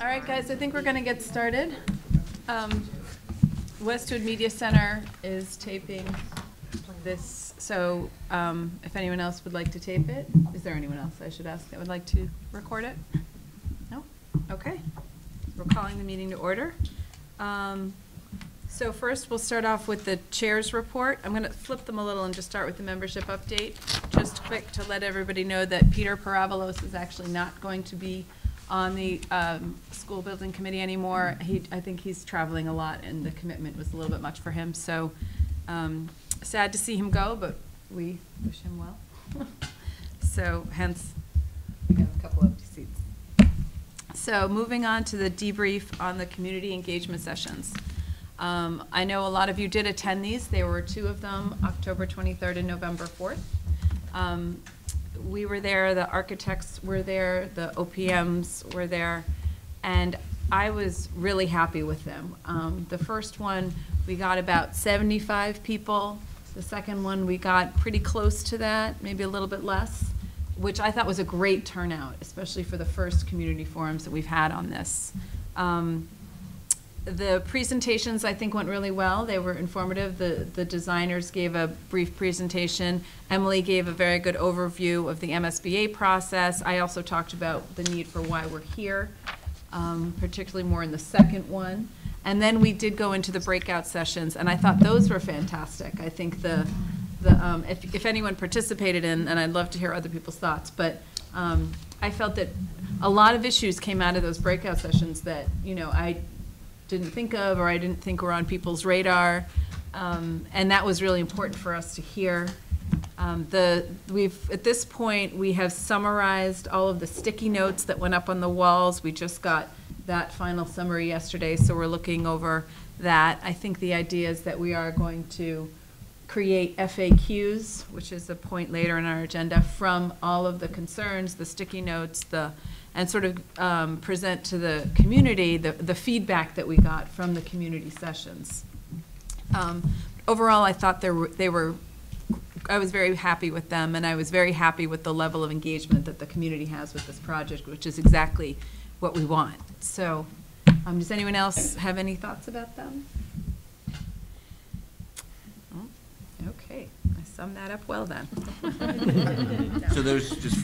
All right, guys, I think we're gonna get started. Um, Westwood Media Center is taping this, so, um, if anyone else would like to tape it, is there anyone else I should ask that would like to record it? No? Okay. We're calling the meeting to order. Um, so first, we'll start off with the chair's report. I'm gonna flip them a little and just start with the membership update. Just quick to let everybody know that Peter Paravolos is actually not going to be on the, um, school building committee anymore. He, I think he's traveling a lot and the commitment was a little bit much for him, so, um, sad to see him go, but we wish him well. So hence, we have a couple empty seats. So moving on to the debrief on the community engagement sessions. Um, I know a lot of you did attend these. There were two of them, October 23rd and November 4th. We were there, the architects were there, the OPMs were there, and I was really happy with them. Um, The first one, we got about 75 people. The second one, we got pretty close to that, maybe a little bit less, which I thought was a great turnout, especially for the first community forums that we've had on this. Um, the presentations, I think, went really well. They were informative. The, the designers gave a brief presentation. Emily gave a very good overview of the MSBA process. I also talked about the need for why we're here, um, particularly more in the second one. And then we did go into the breakout sessions, and I thought those were fantastic. I think the, the, um, if, if anyone participated in, and I'd love to hear other people's thoughts, but, um, I felt that a lot of issues came out of those breakout sessions that, you know, I didn't think of, or I didn't think were on people's radar. Um, and that was really important for us to hear. Um, the, we've, at this point, we have summarized all of the sticky notes that went up on the walls. We just got that final summary yesterday, so we're looking over that. I think the idea is that we are going to create FAQs, which is a point later in our agenda, from all of the concerns, the sticky notes, the, and sort of um, present to the community the, the feedback that we got from the community sessions. Um, Overall, I thought they were, they were, I was very happy with them, and I was very happy with the level of engagement that the community has with this project, which is exactly what we want. So, um, does anyone else have any thoughts about them? Okay, I summed that up well then. So there's just,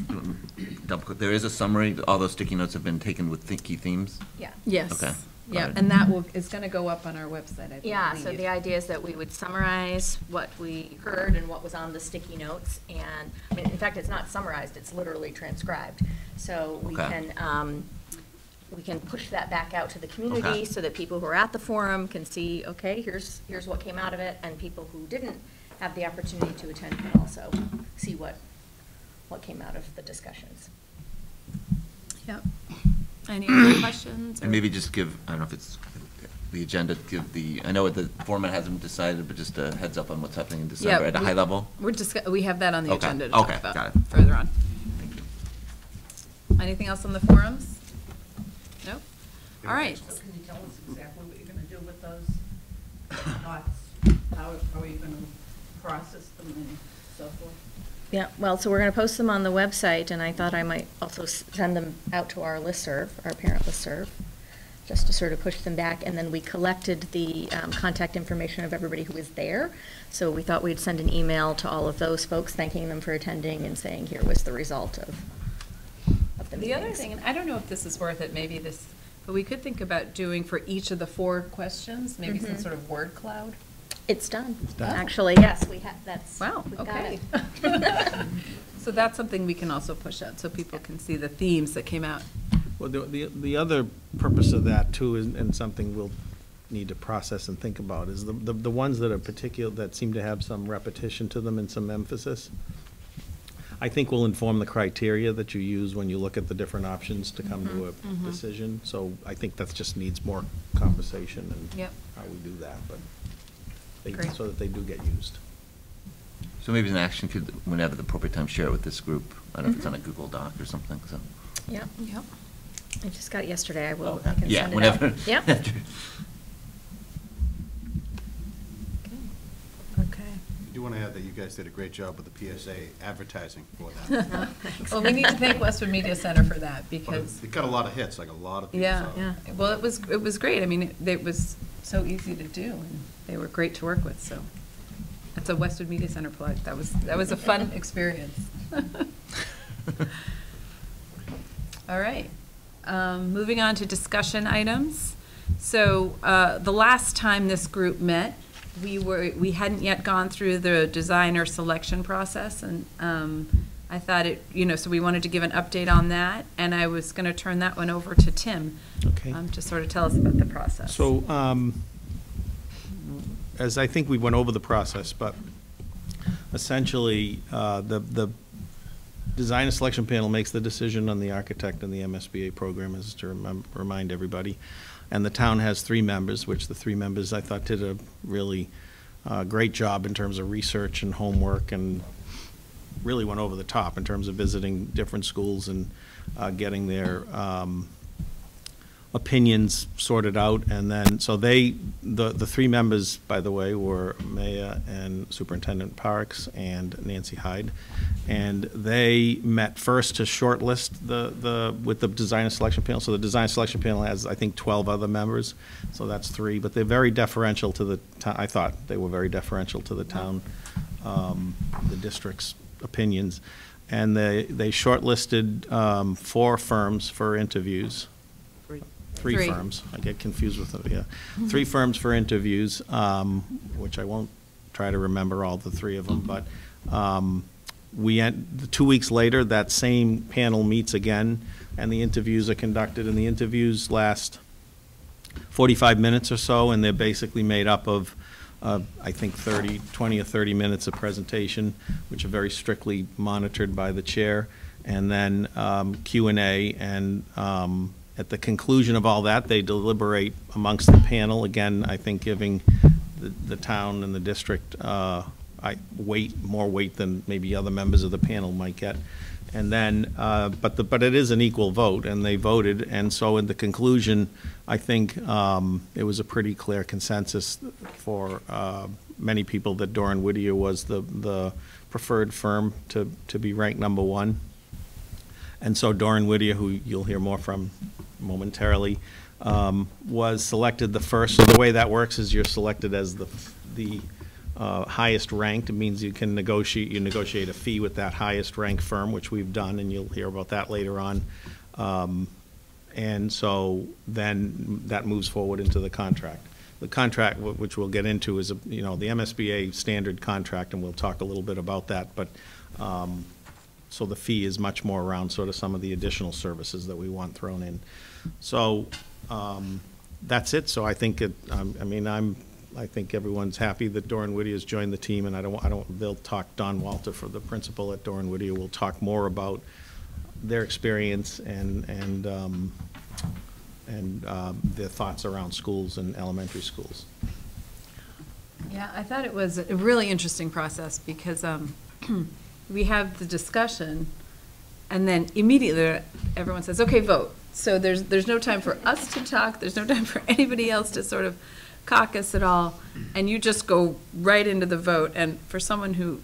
double quick, there is a summary, all those sticky notes have been taken with the key themes? Yeah. Yes. Okay. Yeah, Alright. and that will, is gonna go up on our website, I believe. Yeah, so the idea is that we would summarize what we heard and what was on the sticky notes, and, I mean, in fact, it's not summarized, it's literally transcribed. So we Okay. can, um, we can push that back out to the community Okay. so that people who are at the forum can see, okay, here's, here's what came out of it, and people who didn't have the opportunity to attend can also see what, what came out of the discussions. Yep. Any other questions? And or- maybe just give, I don't know if it's the agenda, give the, I know the format hasn't been decided, but just a heads up on what's happening in December Yeah, at a we- high level? We're just, we have that on the Okay, agenda to talk okay, about got it. further on. Thank you. Anything else on the forums? Nope. All right. So can you tell us exactly what you're gonna do with those thoughts? How, how are you gonna process them and so forth? Yeah, well, so we're going to post them on the website, and I thought I might also send them out to our listserv, our parent listserv, just to sort of push them back. And then we collected the um, contact information of everybody who was there. So we thought we'd send an email to all of those folks, thanking them for attending and saying, here was the result of, of the The other thing, and I don't know if this is worth it, maybe this, but we could think about doing for each of the four questions, maybe some Mhm. sort of word cloud. It's done. done? Actually, yes, we have, that's. Wow, we've got okay. it. So that's something we can also push out, so people can see the themes that came out. Well, the, the, the other purpose of that too, is- and something we'll need to process and think about, is the, the, the ones that are particular, that seem to have some repetition to them and some emphasis. I think will inform the criteria that you use when you look at the different options to come to a Mhm, mhm. decision. So I think that just needs more conversation and Yep. how we do that, but they, Great. so that they do get used. So maybe an action could, whenever the appropriate time, share it with this group. I don't know if it's on a Mhm. Google Doc or something, so. Yeah, Yep. I just got it yesterday. I will, Okay. I can Yeah, send it out. whenever. Yep. Okay. You do want to add that you guys did a great job with the PSA advertising for that. Well, we need to thank Westwood Media Center for that, But because, it got a lot of hits, like a lot of people yeah, saw it. Yeah. well, it was, it was great. I mean, it- it was so easy to do, and they were great to work with, so. That's a Westwood Media Center plug. That was, that was a fun experience. All right. Um, Moving on to discussion items. So uh, the last time this group met, we were, we hadn't yet gone through the designer selection process, and um, I thought it, you know, so we wanted to give an update on that, and I was going to turn that one over to Tim. Okay. um, To sort of tell us about the process. So, um, as I think we went over the process, but essentially, uh, the, the design and selection panel makes the decision on the architect and the MSBA program, is to remem- remind everybody. And the town has three members, which the three members, I thought, did a really uh, great job in terms of research and homework and really went over the top in terms of visiting different schools and uh, getting their um, opinions sorted out, and then, so they, the, the three members, by the way, were Maya and Superintendent Parks and Nancy Hyde. And they met first to shortlist the, the, with the design and selection panel. So the design selection panel has, I think, 12 other members, so that's three. But they're very deferential to the, I thought they were very deferential to the town, um, the district's opinions. And they, they shortlisted um, four firms for interviews. Three Three. firms. I get confused with, it, yeah. Three firms for interviews, um, which I won't try to remember all the three of them, but um, we, en- two weeks later, that same panel meets again, and the interviews are conducted, and the interviews last 45 minutes or so, and they're basically made up of, uh, I think, 30, 20 or 30 minutes of presentation, which are very strictly monitored by the chair, and then um, Q and A, and um, at the conclusion of all that, they deliberate amongst the panel, again, I think giving the, the town and the district uh, I, weight, more weight than maybe other members of the panel might get. And then, uh, but the, but it is an equal vote, and they voted, and so in the conclusion, I think um, it was a pretty clear consensus for uh, many people that Dore + Whittier was the, the preferred firm to, to be ranked number one. And so Dore + Whittier, who you'll hear more from momentarily, um, was selected the first. So the way that works is you're selected as the, the uh, highest ranked. It means you can negotiate, you negotiate a fee with that highest ranked firm, which we've done, and you'll hear about that later on. Um, And so then that moves forward into the contract. The contract, wh- which we'll get into, is, a you know, the MSBA standard contract, and we'll talk a little bit about that, but, um, so the fee is much more around sort of some of the additional services that we want thrown in. So, um, that's it, so I think it, I mean, I'm, I think everyone's happy that Dore + Whittier has joined the team, and I don't, I don't, they'll talk, Don Walter, for the principal at Dore + Whittier, will talk more about their experience and, and, um, and, um, their thoughts around schools and elementary schools. Yeah, I thought it was a really interesting process because um, we have the discussion, and then immediately everyone says, "Okay, vote." So there's there's no time for us to talk. There's no time for anybody else to sort of caucus at all, and you just go right into the vote. And for someone who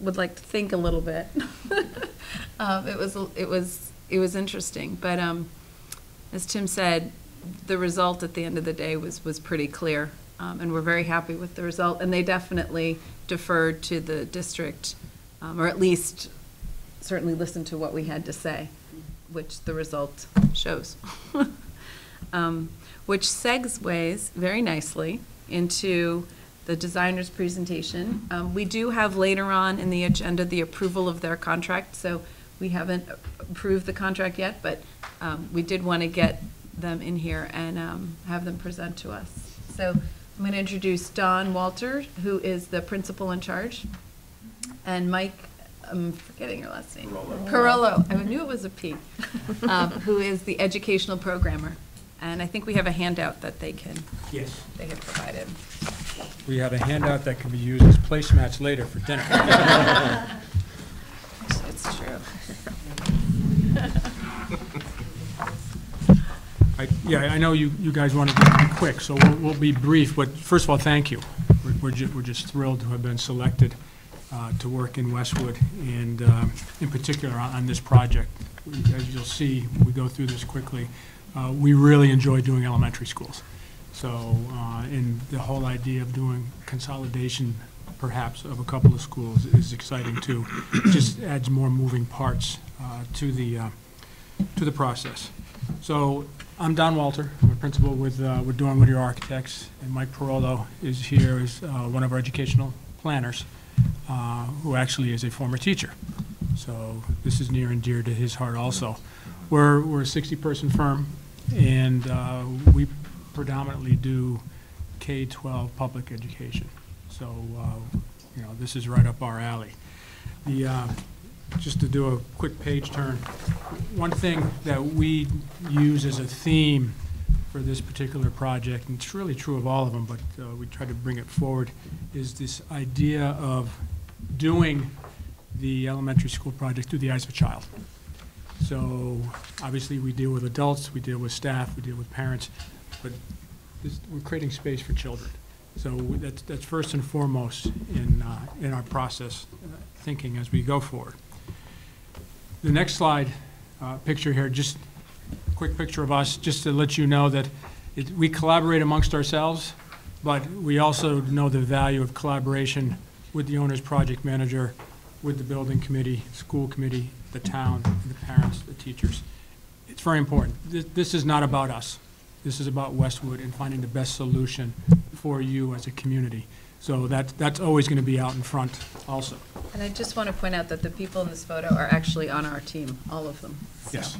would like to think a little bit, um, it was it was it was interesting. But um, as Tim said, the result at the end of the day was, was pretty clear, um, and we're very happy with the result. And they definitely deferred to the district, um, or at least certainly listened to what we had to say, which the result shows. Um, Which segues very nicely into the designer's presentation. Um, We do have later on in the agenda the approval of their contract, so we haven't approved the contract yet, but um, we did want to get them in here and um, have them present to us. So I'm going to introduce Don Walter, who is the principal in charge, and Mike, I'm forgetting your last name. Carollo. I knew it was a P, um, who is the educational programmer. And I think we have a handout that they can, Yes. they have provided. We have a handout that can be used as placemats later for dinner. It's true. I- Yeah, I know you, you guys want to be quick, so we'll, we'll be brief, but first of all, thank you. We're- we're ju, we're just thrilled to have been selected uh, to work in Westwood, and um, in particular on on this project. We- As you'll see, we go through this quickly, uh, we really enjoy doing elementary schools. So, uh, and the whole idea of doing consolidation perhaps of a couple of schools is exciting too. Just adds more moving parts uh, to the, uh, to the process. So I'm Don Walter, I'm a principal with, uh, with Dore + Whittier Architects, and Mike Parolo is here as one of our educational planners, who actually is a former teacher. So this is near and dear to his heart also. We're, we're a 60-person firm, and uh, we predominantly do K-12 public education. So, uh, you know, this is right up our alley. The, uh, just to do a quick page turn, one thing that we use as a theme for this particular project, and it's really true of all of them, but uh, we try to bring it forward, is this idea of doing the elementary school project through the eyes of a child. So, obviously, we deal with adults, we deal with staff, we deal with parents, but this, we're creating space for children. So that's, that's first and foremost in, uh, in our process, uh, thinking as we go forward. The next slide, uh, picture here, just a quick picture of us, just to let you know that it, we collaborate amongst ourselves, but we also know the value of collaboration with the owner's project manager, with the building committee, school committee, the town, the parents, the teachers. It's very important. This, this is not about us. This is about Westwood and finding the best solution for you as a community. So that, that's always going to be out in front also. And I just want to point out that the people in this photo are actually on our team, all of them. So- Yes,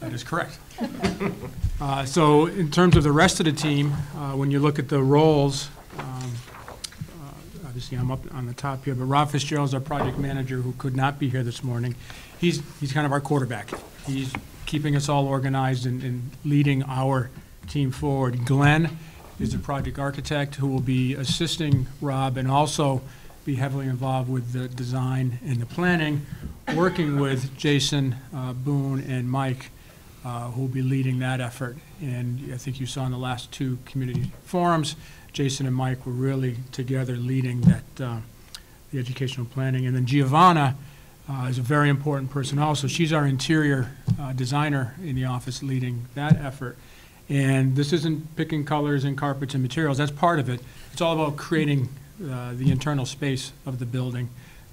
that is correct. Uh, So in terms of the rest of the team, uh, when you look at the roles, um, uh, obviously I'm up on the top here, but Rob Fitzgerald is our project manager who could not be here this morning. He's, he's kind of our quarterback. He's keeping us all organized and, and leading our team forward. Glenn is the project architect who will be assisting Rob and also be heavily involved with the design and the planning, working with Jason uh, Boone and Mike, uh, who will be leading that effort. And I think you saw in the last two community forums, Jason and Mike were really together leading that, uh, the educational planning. And then Giovanna uh, is a very important person also. She's our interior uh, designer in the office leading that effort. And this isn't picking colors and carpets and materials, that's part of it. It's all about creating uh, the internal space of the building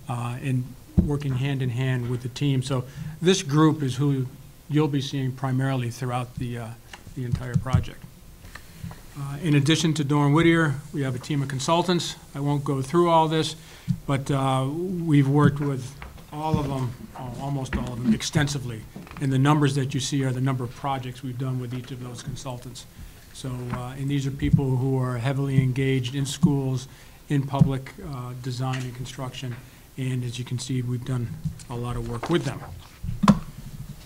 uh, and working hand in hand with the team. So this group is who you'll be seeing primarily throughout the, uh, the entire project. Uh, In addition to Dore + Whittier, we have a team of consultants. I won't go through all this, but uh, we've worked with all of them, uh, almost all of them extensively. And the numbers that you see are the number of projects we've done with each of those consultants. So, uh, and these are people who are heavily engaged in schools, in public uh, design and construction, and as you can see, we've done a lot of work with them.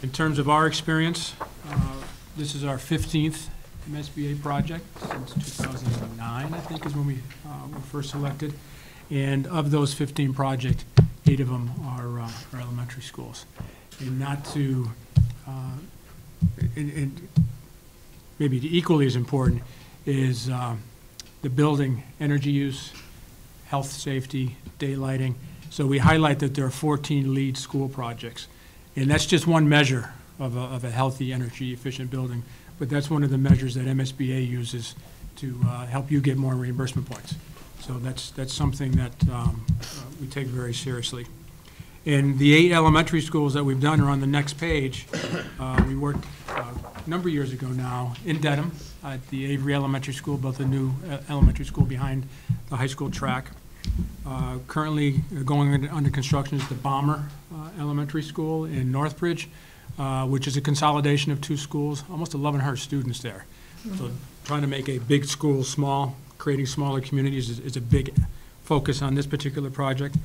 In terms of our experience, uh, this is our 15th MSBA project since 2009, I think, is when we uh, were first selected. And of those 15 projects, eight of them are uh, are elementary schools. And not to, uh, and- and maybe equally as important is uh, the building, energy use, health, safety, daylighting. So we highlight that there are 14 LEED school projects. And that's just one measure of a, of a healthy, energy-efficient building. But that's one of the measures that MSBA uses to uh, help you get more reimbursement points. So that's, that's something that um, uh, we take very seriously. And the eight elementary schools that we've done are on the next page. Uh, We worked uh, a number of years ago now in Dedham at the Avery Elementary School, built a new uh, elementary school behind the high school track. Uh, Currently going under- construction is the Balmer uh, Elementary School in Northbridge, which is a consolidation of two schools, almost 1,100 students there. So trying to make a big school small, creating smaller communities is- is a big focus on this particular project.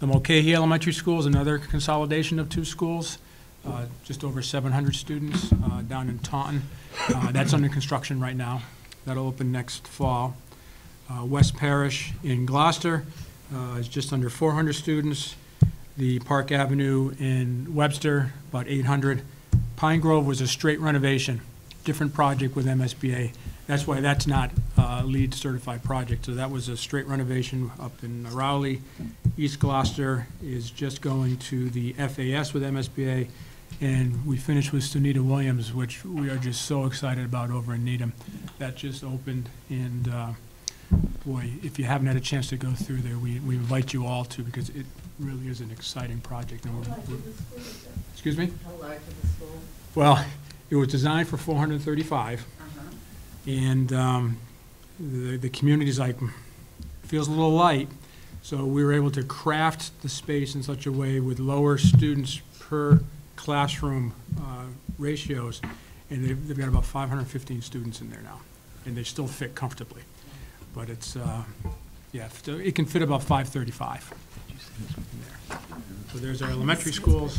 The Mulcahy Elementary School is another consolidation of two schools, uh, just over 700 students uh, down in Taunton. Uh, That's under construction right now. That'll open next fall. Uh, West Parish in Gloucester uh, is just under 400 students. The Park Avenue in Webster, about 800. Pine Grove was a straight renovation, different project with MSBA. That's why that's not a LEED certified project. So that was a straight renovation up in Rowley. East Gloucester is just going to the FAS with MSBA. And we finished with Sunita Williams, which we are just so excited about over in Needham. That just opened, and uh, boy, if you haven't had a chance to go through there, we, we invite you all to, because it really is an exciting project. and we're- we're- Excuse me? How large is the school? Well, it was designed for 435, Uh-huh. And um, the, the community's like, feels a little light, so we were able to craft the space in such a way with lower students per classroom uh, ratios, and they've, they've got about 515 students in there now, and they still fit comfortably. But it's, uh, yeah, it can fit about 535 in there. So there's our elementary schools.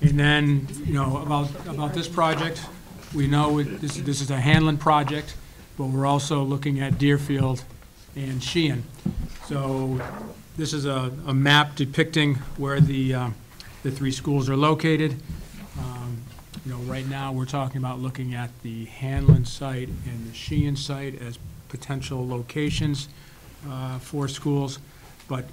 And then, you know, about, about this project, we know it- this, this is a Hanlon project, but we're also looking at Deerfield and Sheehan. So this is a, a map depicting where the, uh, the three schools are located. Um, You know, right now, we're talking about looking at the Hanlon site and the Sheehan site as potential locations uh, for schools. But,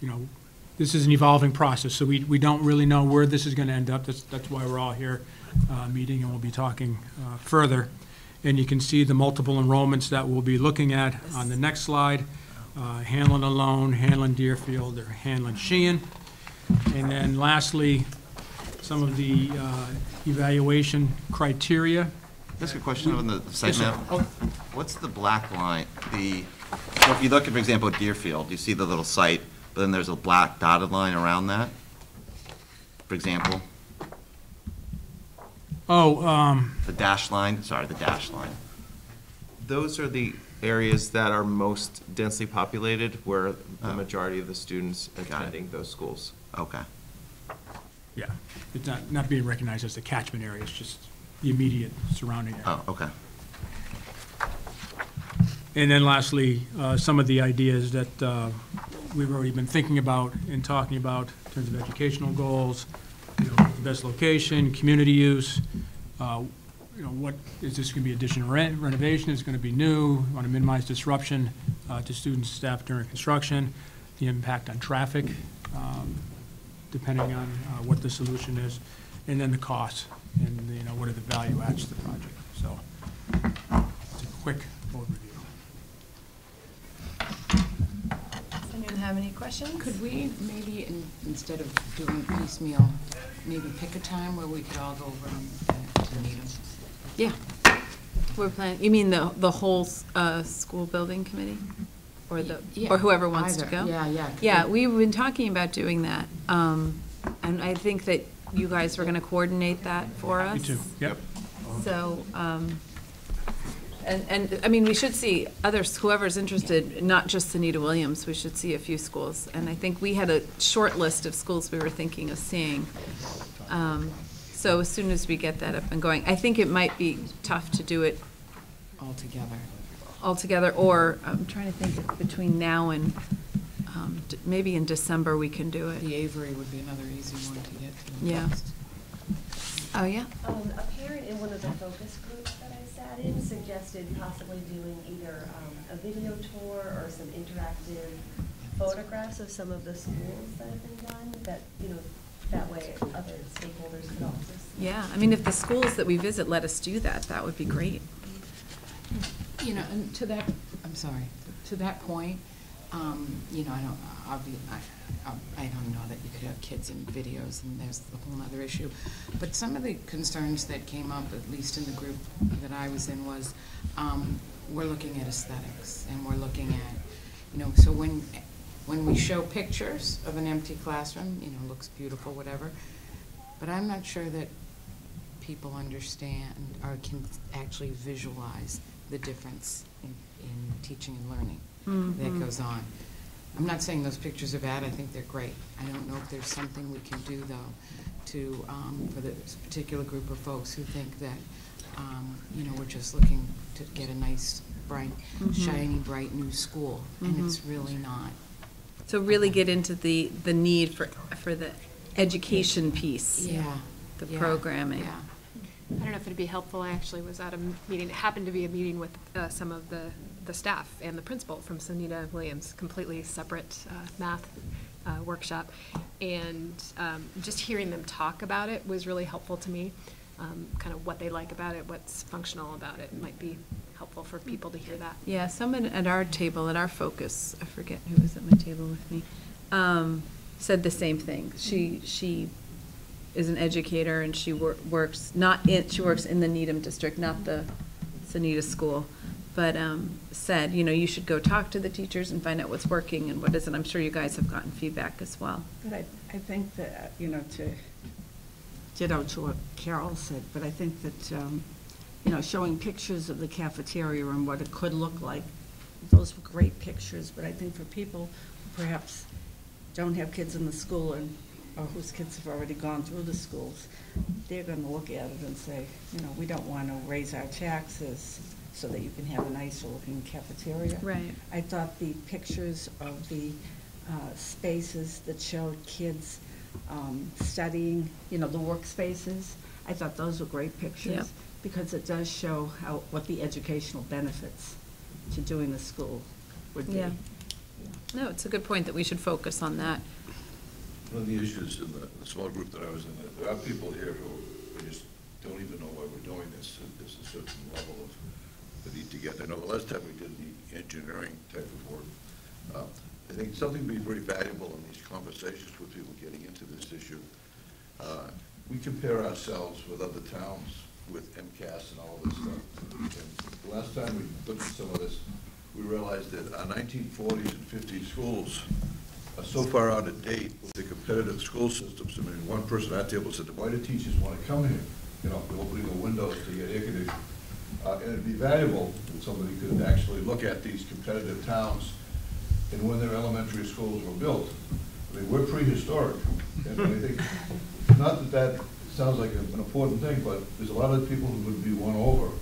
you know, this is an evolving process, so we, we don't really know where this is going to end up. That's, that's why we're all here uh, meeting, and we'll be talking uh, further. And you can see the multiple enrollments that we'll be looking at on the next slide. Uh, Hanlon alone, Hanlon Deerfield, or Hanlon Sheehan. And then lastly, some of the uh, evaluation criteria. That's a question on the site Yes, map. Oh. What's the black line, the, so if you look at, for example, at Deerfield, you see the little site, but then there's a black dotted line around that? For example, Oh, um, the dash line, sorry, the dash line. Those are the areas that are most densely populated, where the Oh. majority of the students it. attending those schools. Okay. yeah, it's not, not being recognized as the catchment area, it's just the immediate surrounding area. Oh, okay. And then lastly, uh, some of the ideas that uh, we've already been thinking about and talking about in terms of educational goals, you know, best location, community use, uh, you know, what, is this going to be additional rent, renovation, is it going to be new? Want to minimize disruption uh, to students, staff during construction, the impact on traffic, um, depending on uh, what the solution is, and then the cost, and, you know, what are the value adds to the project. So, it's a quick overview. Does anyone have any questions? Could we maybe, in- instead of doing piecemeal, maybe pick a time where we could all go over and, uh, to meet them? Yeah. We're planning, you mean the, the whole, uh, school building committee? Or the, Yeah, or whoever wants to either. go? Yeah, yeah. Yeah, we've been talking about doing that. Um, and I think that you guys were gonna coordinate that for us. Me too, yep. So, um, and, and, I mean, we should see others, whoever's interested, not just Sunita Williams, we should see a few schools. And I think we had a short list of schools we were thinking of seeing. Um, So as soon as we get that up and going, I think it might be tough to do it All together. altogether, or I'm trying to think between now and, um, d- maybe in December we can do it. The Avery would be another easy one to get to. Yeah. Oh, yeah? Um, a parent in one of the focus groups that I suggested possibly doing either, um, a video tour or some interactive photographs of some of the schools that have been done, that, you know, that way other stakeholders could also see. Yeah, I mean, if the schools that we visit let us do that, that would be great. You know, and to that, I'm sorry, to that point, um, you know, I don't, I, I I don't know that you could have kids in videos, and there's a whole other issue. But some of the concerns that came up, at least in the group that I was in, was, um, we're looking at aesthetics, and we're looking at, you know, so when, when we show pictures of an empty classroom, you know, looks beautiful, whatever, but I'm not sure that people understand or can actually visualize the difference in, in teaching and learning that Mhm. goes on. I'm not saying those pictures are bad, I think they're great. I don't know if there's something we can do, though, to, um, for this particular group of folks who think that, um, you know, we're just looking to get a nice, bright, Mhm. shiny, bright new school, and Mhm. it's really not. So really get into the, the need for, for the education piece. Yeah. The yeah, programming. Yeah. I don't know if it'd be helpful, I actually was at a meeting, it happened to be a meeting with uh, some of the, the staff and the principal from Sunita Williams, completely separate uh, math uh, workshop. And um, just hearing them talk about it was really helpful to me, um, kind of what they like about it, what's functional about it, might be helpful for people to hear that. Yeah, someone at our table, at our focus, I forget who was at my table with me, um, said the same thing. She, she is an educator and she wor- works, not in, she works in the Needham district, not the Sunita school, but, um, said, you know, you should go talk to the teachers and find out what's working and what isn't. I'm sure you guys have gotten feedback as well. But I, I think that, you know, to ditto to what Carol said, but I think that, um, you know, showing pictures of the cafeteria and what it could look like, those were great pictures, but I think for people who perhaps don't have kids in the school and, or whose kids have already gone through the schools, they're gonna look at it and say, you know, we don't wanna raise our taxes so that you can have a nicer looking cafeteria. Right. I thought the pictures of the uh, spaces that showed kids um, studying, you know, the workspaces, I thought those were great pictures. Yep. Because it does show how, what the educational benefits to doing the school would be. Yeah. No, it's a good point that we should focus on that. One of the issues in the, the small group that I was in, there are people here who just don't even know why we're doing this. There's a certain level of, the need to get, I know the last time we did the engineering type of work, uh, I think something would be very valuable in these conversations with people getting into this issue. Uh, We compare ourselves with other towns, with MCAS and all this stuff. And last time we looked at some of this, we realized that our nineteen forties and fifties schools are so far out of date with the competitive school systems. I mean, one person at the table said, why do teachers want to come here? You know, opening the windows to get air conditioning. Uh, and it'd be valuable if somebody could actually look at these competitive towns and when their elementary schools were built. I mean, we're prehistoric, and I think, not that that sounds like an important thing, but there's a lot of people who would be won over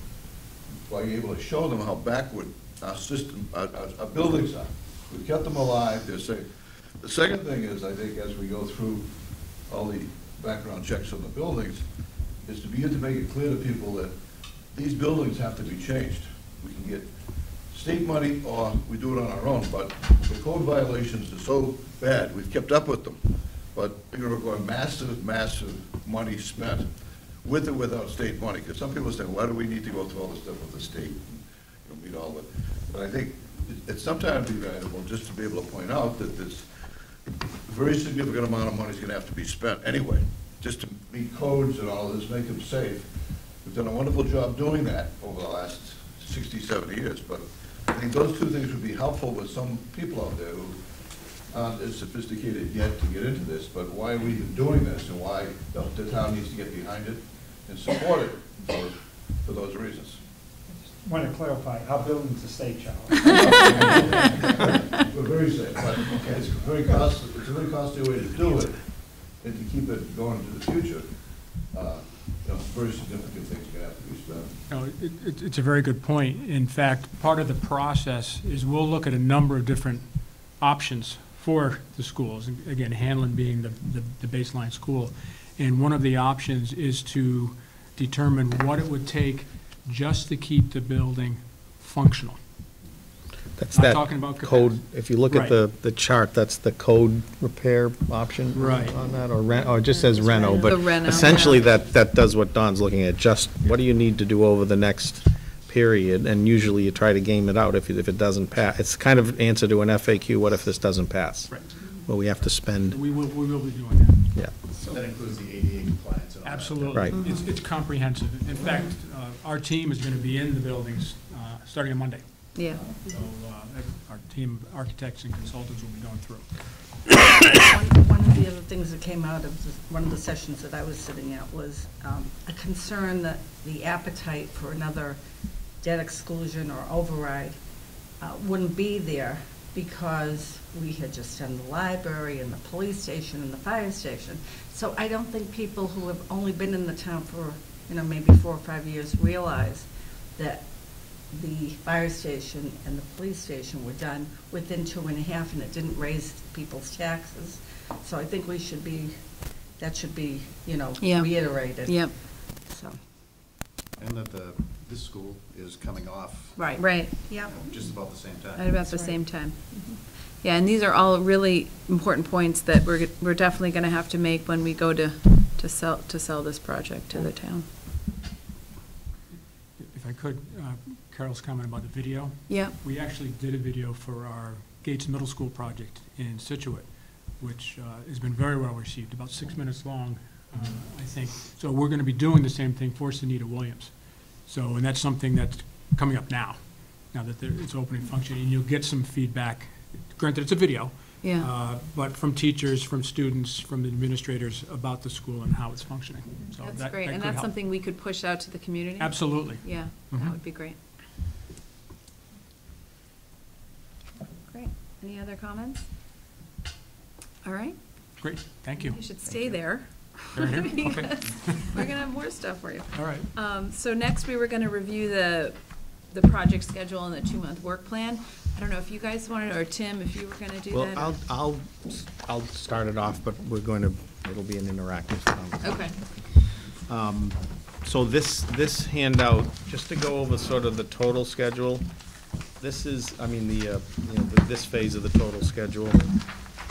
by able to show them how backward our system, our, our, our buildings are. We've kept them alive, they're safe. The second thing is, I think, as we go through all the background checks on the buildings, is to begin to make it clear to people that these buildings have to be changed. We can get state money or we do it on our own, but the code violations are so bad, we've kept up with them. But you're gonna require massive, massive money spent with or without state money, because some people say, why do we need to go through all this stuff with the state? You know, meet all the, but I think it- it's sometimes be valuable just to be able to point out that this very significant amount of money is gonna have to be spent anyway, just to meet codes and all this, make them safe. We've done a wonderful job doing that over the last 60, 70 years, but I think those two things would be helpful with some people out there who aren't as sophisticated yet to get into this, but why are we even doing this, and why the the town needs to get behind it and support it for, for those reasons. I want to clarify, our building's a state, Charles. We're very safe, but it's very costly, it's a very costly way to do it, and to keep it going into the future. Uh, You know, very significant things gonna have to be spent. No, it- it- It's a very good point. In fact, part of the process is we'll look at a number of different options for the schools. Again, Hanlon being the the the baseline school. And one of the options is to determine what it would take just to keep the building functional. That's Not that talking about code, if you look at Right. the, the chart, that's the code repair option Right. on that, or rent, or it just says reno, but The reno, essentially yeah. that, that does what Don's looking at, just what do you need to do over the next period, and usually you try to game it out if, it- if it doesn't pass. It's kind of answer to an FAQ, what if this doesn't pass? Right. Well, we have to spend, We will, we will be doing that. yeah. So that includes the ADA compliance and all that. Absolutely. Right. It's, it's comprehensive. In fact, uh, our team is going to be in the buildings uh, starting on Monday. Yeah. So uh, our team of architects and consultants will be going through. One one of the other things that came out of one of the sessions that I was sitting at was um, a concern that the appetite for another debt exclusion or override uh, wouldn't be there because we had just done the library and the police station and the fire station. So I don't think people who have only been in the town for, you know, maybe four or five years realize that the fire station and the police station were done within two and a half, and it didn't raise people's taxes. So I think we should be, that should be, you know, Yeah. reiterated. Yep. So, And that the, this school is coming off Right. Right, Yep. just about the same time. at about the same time. Yeah, and these are all really important points that we're, we're definitely gonna have to make when we go to, to sell, to sell this project to the town. If I could, uh, Carol's comment about the video. Yeah. We actually did a video for our Gates Middle School project in Scituate, which uh, has been very well received, about six minutes long, uh, I think. So we're going to be doing the same thing for Sunita Williams. So, and that's something that's coming up now, now that there- it's open and functioning. And you'll get some feedback, granted, it's a video. Yeah. uh, But from teachers, from students, from the administrators about the school and how it's functioning. So That's that- great, that and that's help. something we could push out to the community? Absolutely. Yeah, that Mhm. would be great. Great. Any other comments? All right. Great, thank you. You should stay there. Right here? Okay. We're gonna have more stuff for you. All right. Um, so next, we were gonna review the, the project schedule and the two-month work plan. I don't know if you guys wanted, or Tim, if you were gonna do Well, that. I'll, I'll, I'll start it off, but we're going to, it'll be an interactive. um, Okay. Um, So this, this handout, just to go over sort of the total schedule, this is, I mean, the, uh, you know, the- this phase of the total schedule.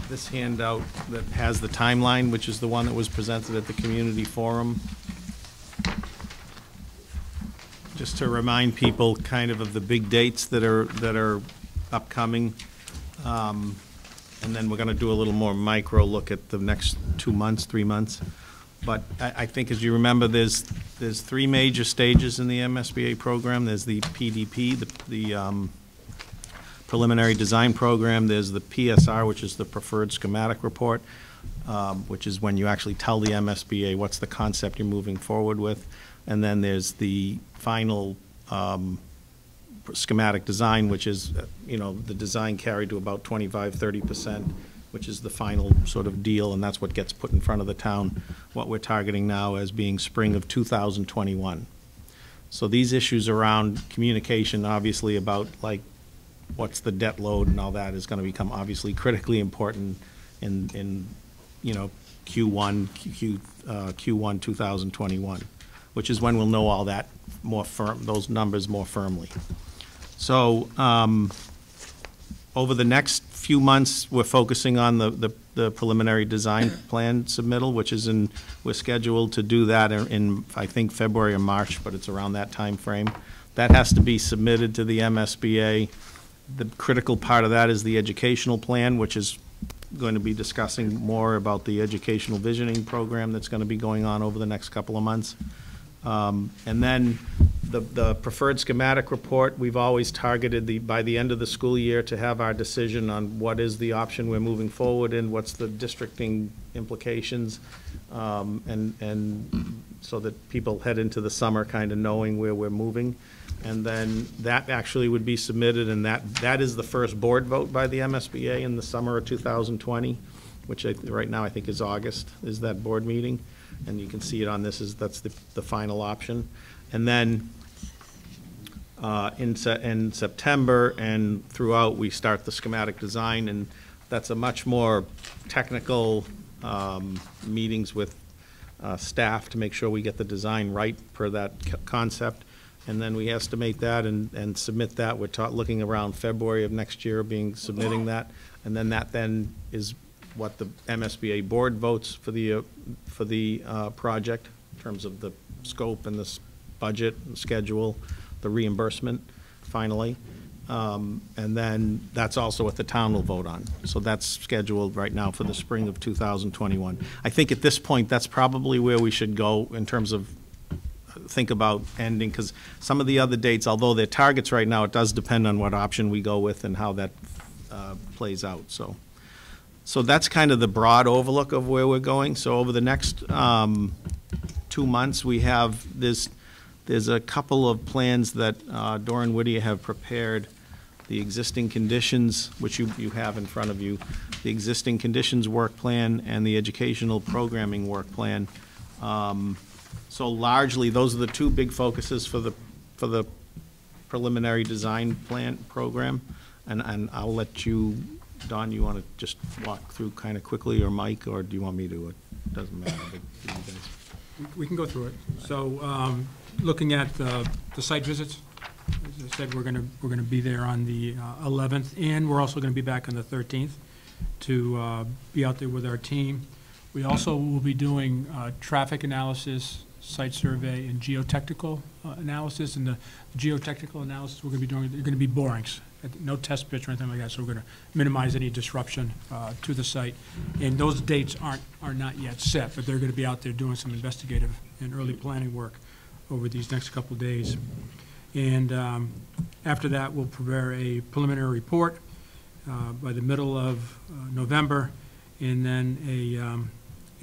This handout that has the timeline, which is the one that was presented at the community forum. Just to remind people kind of of the big dates that are, that are upcoming. Um, And then we're gonna do a little more micro look at the next two months, three months. But I, I think as you remember, there's, there's three major stages in the MSBA program. There's the PDP, the, the um, preliminary design program. There's the PSR, which is the preferred schematic report, um, which is when you actually tell the MSBA what's the concept you're moving forward with. And then there's the final um, schematic design, which is, uh, you know, the design carried to about 25, 30 percent, which is the final sort of deal, and that's what gets put in front of the town, what we're targeting now as being spring of 2021. So these issues around communication, obviously about like, what's the debt load and all that is gonna become obviously critically important in, in, you know, Q1, Q, uh, Q1 2021, which is when we'll know all that more firm, those numbers more firmly. So, um, over the next few months, we're focusing on the, the- the preliminary design plan submittal, which is in, we're scheduled to do that in- in, I think, February or March, but it's around that time frame. That has to be submitted to the MSBA. The critical part of that is the educational plan, which is going to be discussing more about the educational visioning program that's going to be going on over the next couple of months. Um, And then the, the preferred schematic report, we've always targeted the, by the end of the school year to have our decision on what is the option we're moving forward in, what's the districting implications, um, and, and so that people head into the summer kind of knowing where we're moving. And then that actually would be submitted, and that, that is the first board vote by the MSBA in the summer of 2020, which I, right now I think is August, is that board meeting. And you can see it on this, is, that's the, the final option. And then, uh, in Se, in September and throughout, we start the schematic design, and that's a much more technical, um, meetings with, uh, staff to make sure we get the design right per that co- concept. And then we estimate that and, and submit that. We're ta- looking around February of next year being, submitting that. And then that then is what the MSBA board votes for the, uh, for the, uh, project in terms of the scope and the budget, and schedule, the reimbursement, finally. Um, and then that's also what the town will vote on. So that's scheduled right now for the spring of 2021. I think at this point, that's probably where we should go in terms of think about ending, because some of the other dates, although they're targets right now, it does depend on what option we go with and how that uh, plays out, so. So that's kind of the broad overlook of where we're going. So over the next um, two months, we have, this. there's a couple of plans that uh, Dore + Whittier have prepared. The existing conditions, which you, you have in front of you, the existing conditions work plan and the educational programming work plan. Um, So largely, those are the two big focuses for the, for the preliminary design plan program. And, and I'll let you, Don, you want to just walk through kind of quickly, or Mike, or do you want me to? It doesn't matter, we- can go through it. So, um, looking at the, the site visits, as I said, we're gonna, we're gonna be there on the uh, 11th, and we're also gonna be back on the 13th to uh, be out there with our team. We also will be doing uh, traffic analysis, site survey, and geotechnical uh, analysis. And the geotechnical analysis we're gonna be doing, they're gonna be borings, no test pits or anything like that, so we're gonna minimize any disruption uh, to the site. And those dates aren't, are not yet set, but they're gonna be out there doing some investigative and early planning work over these next couple days. And um, after that, we'll prepare a preliminary report uh, by the middle of uh, November, and then a um,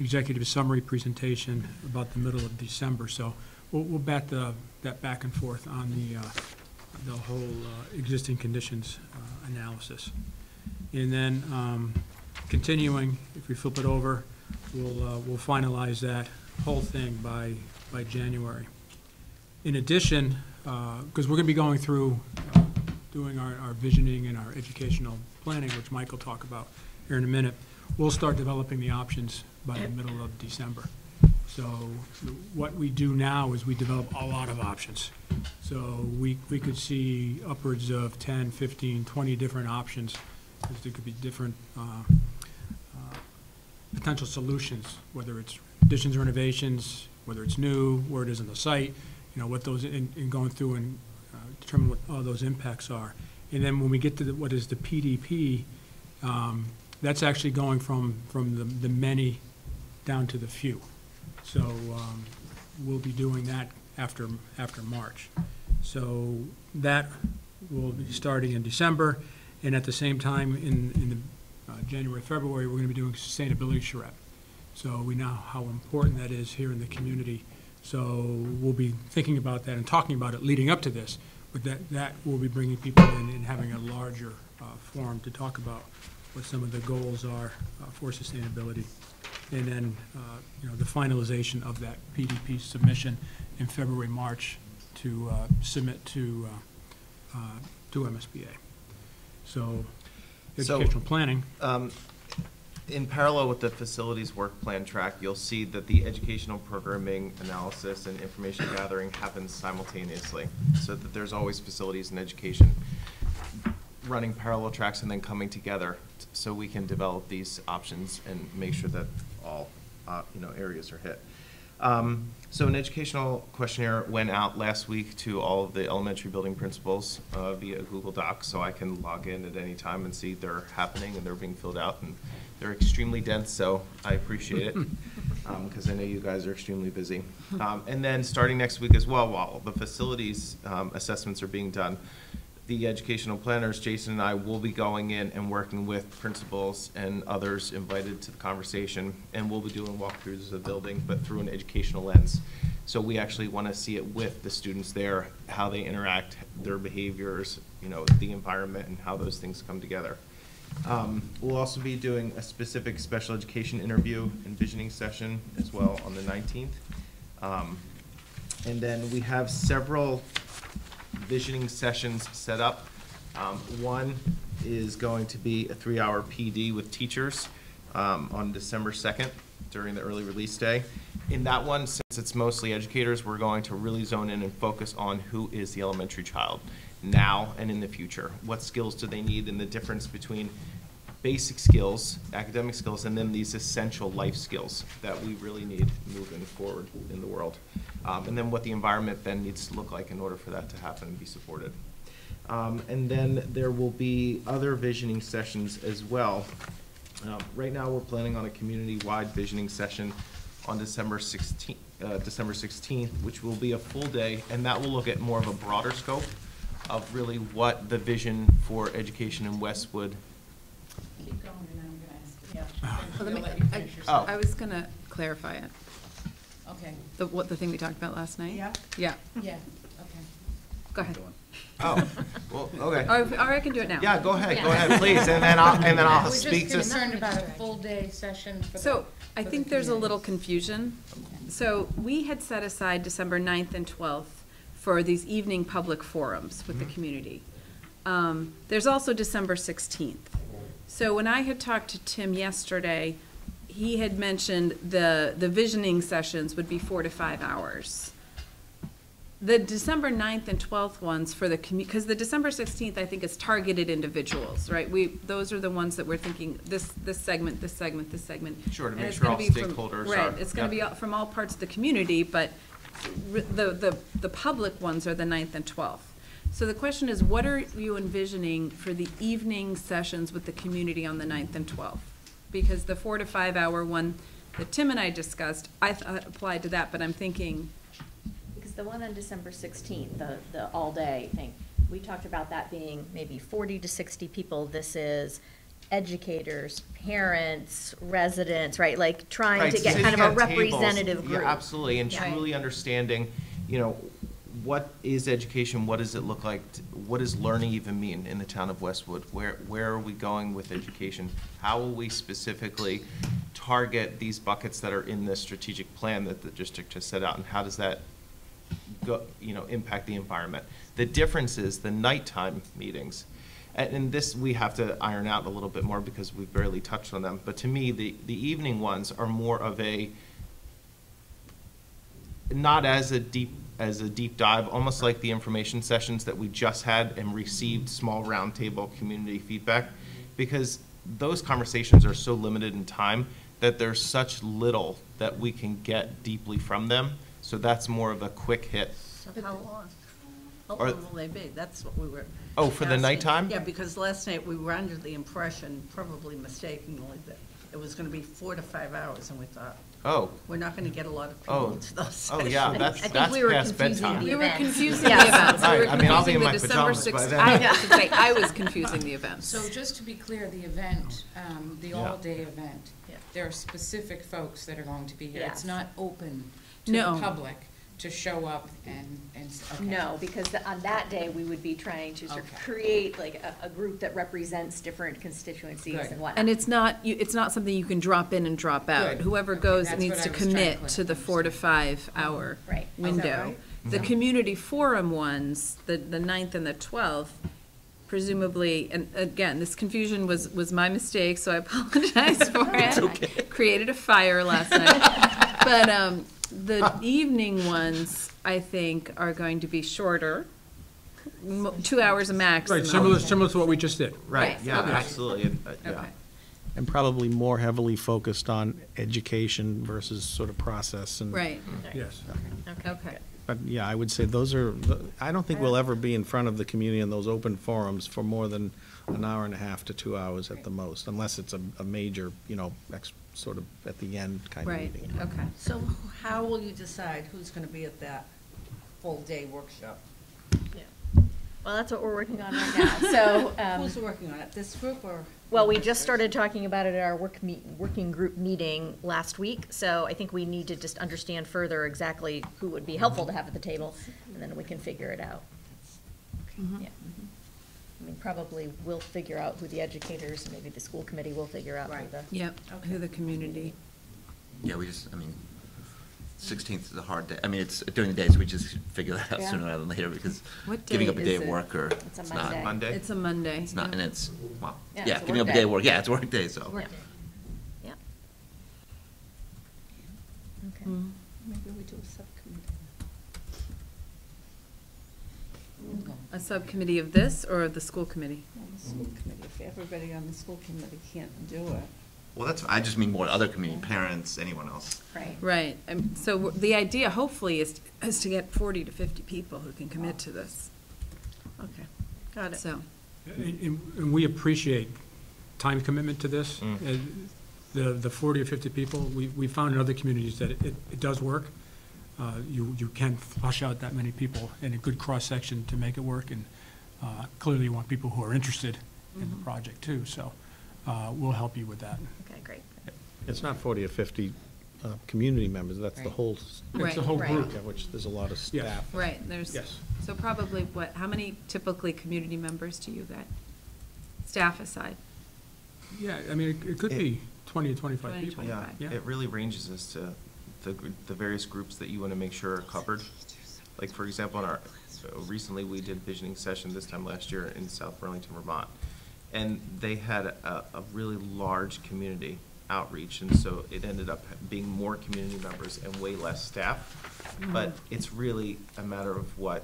executive summary presentation about the middle of December. So we'll, we'll bat the, that back and forth on the, uh, the whole uh, existing conditions uh, analysis. And then, um, continuing, if we flip it over, we'll, uh, we'll finalize that whole thing by, by January. In addition, because we're going to be going through, uh, doing our, our visioning and our educational planning, which Mike will talk about here in a minute, we'll start developing the options by the middle of December. So what we do now is we develop a lot of options. So we, we could see upwards of 10, 15, 20 different options, because there could be different uh, uh, potential solutions, whether it's additions, or renovations, whether it's new, where it is on the site, you know, what those, in, in going through and uh, determine what all those impacts are. And then when we get to the, what is the PDP, um, that's actually going from, from the, the many down to the few. So, um, we'll be doing that after, after March. So that will be starting in December, and at the same time, in, in the, uh, January, February, we're gonna be doing sustainability charrette. So we know how important that is here in the community. So we'll be thinking about that and talking about it leading up to this, but that, that will be bringing people in and having a larger uh, forum to talk about what some of the goals are uh, for sustainability. And then, uh, you know, the finalization of that PDP submission in February, March to uh, submit to, uh, uh, to MSBA. So So- educational planning, Um, In parallel with the facilities work plan track, you'll see that the educational programming analysis and information gathering happens simultaneously, so that there's always facilities and education running parallel tracks and then coming together, t- so we can develop these options and make sure that all, uh, you know, areas are hit. Um, So an educational questionnaire went out last week to all of the elementary building principals uh, via Google Docs, so I can log in at any time and see they're happening and they're being filled out, and they're extremely dense, so I appreciate it, because I know you guys are extremely busy. Um, And then, starting next week as well, while the facilities um, assessments are being done, the educational planners, Jason and I, will be going in and working with principals and others invited to the conversation, and we'll be doing walkthroughs of the building, but through an educational lens. So we actually want to see it with the students there, how they interact, their behaviors, you know, the environment, and how those things come together. Um, We'll also be doing a specific special education interview and visioning session as well on the 19th. Um, And then we have several visioning sessions set up. Um, One is going to be a three-hour PD with teachers um, on December 2nd during the early release day. In that one, since it's mostly educators, we're going to really zone in and focus on who is the elementary child now and in the future. What skills do they need and the difference between basic skills, academic skills, and then these essential life skills that we really need moving forward in the world. Um, and then what the environment then needs to look like in order for that to happen and be supported. Um, and then there will be other visioning sessions as well. Um, right now, we're planning on a community-wide visioning session on December sixteenth, uh, December sixteenth, which will be a full day, and that will look at more of a broader scope of really what the vision for education in Westwood Keep going, and then I'm gonna ask you. Well, let me- let you I- finish your Oh. I was gonna clarify it, Okay, the, what, the thing we talked about last night? Yeah. Yeah, yeah, okay. go ahead. Oh, well, okay. Or, or I can do it now. Yeah, go ahead, go ahead, please, and then I'll, and then I'll We're speak just to. concerned about a full-day session for the. So, I for the think there's a little communities. confusion. So, we had set aside December 9th and twelfth for these evening public forums with the community. Um, there's also December sixteenth. So when I had talked to Tim yesterday, he had mentioned the, the visioning sessions would be four to five hours. The December 9th and 12th ones for the commu, because the December 16th, I think, is targeted individuals, right? We, those are the ones that we're thinking, this, this segment, this segment, this segment. Sure, to And make it's sure all be from- stakeholders Right, are- it's gonna be all- from all parts of the community, but the, the, the public ones are the 9th and 12th. So the question is, what are you envisioning for the evening sessions with the community on the 9th and 12th? Because the four to five hour one that Tim and I discussed, I thought applied to that, but I'm thinking, Because the one on December 16th, the, the all-day thing, we talked about that being maybe 40 to 60 people. This is educators, parents, residents, right? Like trying Right, to get sitting kind of a at tables, representative group. Yeah, absolutely, and Yeah. truly understanding, you know, what is education, what does it look like, t- what does learning even mean in the town of Westwood? Where, where are we going with education? How will we specifically target these buckets that are in the strategic plan that the district has set out, and how does that go, you know, impact the environment? The difference is the nighttime meetings, and, and this we have to iron out a little bit more because we've barely touched on them, but to me, the, the evening ones are more of a, not as a deep, as a deep dive, almost like the information sessions that we just had and received small roundtable community feedback, because those conversations are so limited in time that there's such little that we can get deeply from them. So that's more of a quick hit. So how long? How Or- long will they be? That's what we were. Oh, for the asking. nighttime? Yeah, because last night we were under the impression, probably mistakenly, that it was gonna be four to five hours, and we thought, oh, we're not gonna get a lot of Oh. people to those Oh, sessions. yeah, that's- I think that's we were past confusing bedtime. the we were events. confusing the Yes. events. We were Right, I mean, I'll be confusing in the my December pajamas by 6th then. I have to say, I was confusing the events. So just to be clear, the event, um, the Yeah. all-day event, Yeah. there are specific folks that are going to be here. Yes. It's not open to No. the public to show up and, and, s- okay. No, because the- on that day, we would be trying to sort of Okay. create like a, a group that represents different constituencies Good. and whatnot. And it's not, you, it's not something you can drop in and drop out. Good. Whoever Okay, goes that's needs what to I was trying to commit to the four to five hour Right. Is that window. right? The community forum ones, the, the ninth and the twelfth, presumably, and again, this confusion was, was my mistake, so I apologize for it. Created a fire last night. But, um, the evening ones, I think, are going to be shorter, mo- two hours a max. Right, similar, similar to what we just did. right, Right, yeah, okay. absolutely, and, uh, yeah. Okay. And probably more heavily focused on education versus sort of process and. Right, Yes. okay. But yeah, I would say those are, I don't think we'll ever be in front of the community in those open forums for more than an hour and a half to two hours at the most, unless it's a, a major, you know, ex, sort of at the end kind of Right, meeting. okay. So how will you decide who's gonna be at that full-day workshop? Well, that's what we're working on right now. So, um, Who's working on it, this group or? Well, we just started talking about it at our work meet, working group meeting last week, so I think we need to just understand further exactly who would be helpful to have at the table, and then we can figure it out. Yeah. I mean, probably we'll figure out who the educators, maybe the school committee will figure out who Right. the. Yep, who the community. Yeah, we just, I mean, sixteenth is a hard day. I mean, it's during the days, we just figure that out Yeah. sooner rather than later because What giving day up a is day of it? work or It's a it's not. Monday. Monday? It's a Monday. It's not, yeah. and it's, well, Yeah, yeah, it's a giving up a work day day. of work, yeah, it's a work day, so. Yeah. Yeah. Okay. Mm. Maybe we do a subcommittee. A subcommittee of this or of the school committee? On the school committee, if everybody on the school committee can't do it. Well, that's, I just mean more other community, parents, anyone else. Right. Right, and so w- the idea hopefully is, is to get forty to fifty people who can commit to this, Okay, got it. so. And, and- and we appreciate time commitment to this. Mm. And The, the 40 or 50 people, we, we found in other communities that it, it does work. Uh, You, you can flush out that many people in a good cross-section to make it work, and uh, clearly you want people who are interested in the project too, so uh, we'll help you with that. Okay, great. It's not forty or fifty, uh, community members, that's the Right. whole. s- It's the whole Right. group. Yeah, which, there's a lot of Yes. staff. Right, there's. Yes. So probably what, how many typically community members do you get? Staff aside? Yeah, I mean, it- it could It- be 20 or 25 20, people. 25. Yeah, Yeah. it really ranges as to the, the various groups that you want to make sure are covered. Like, for example, in our, recently, we did visioning session this time last year in South Burlington, Vermont. And they had a, a really large community outreach, and so it ended up being more community members and way less staff. Mm-hmm. But it's really a matter of what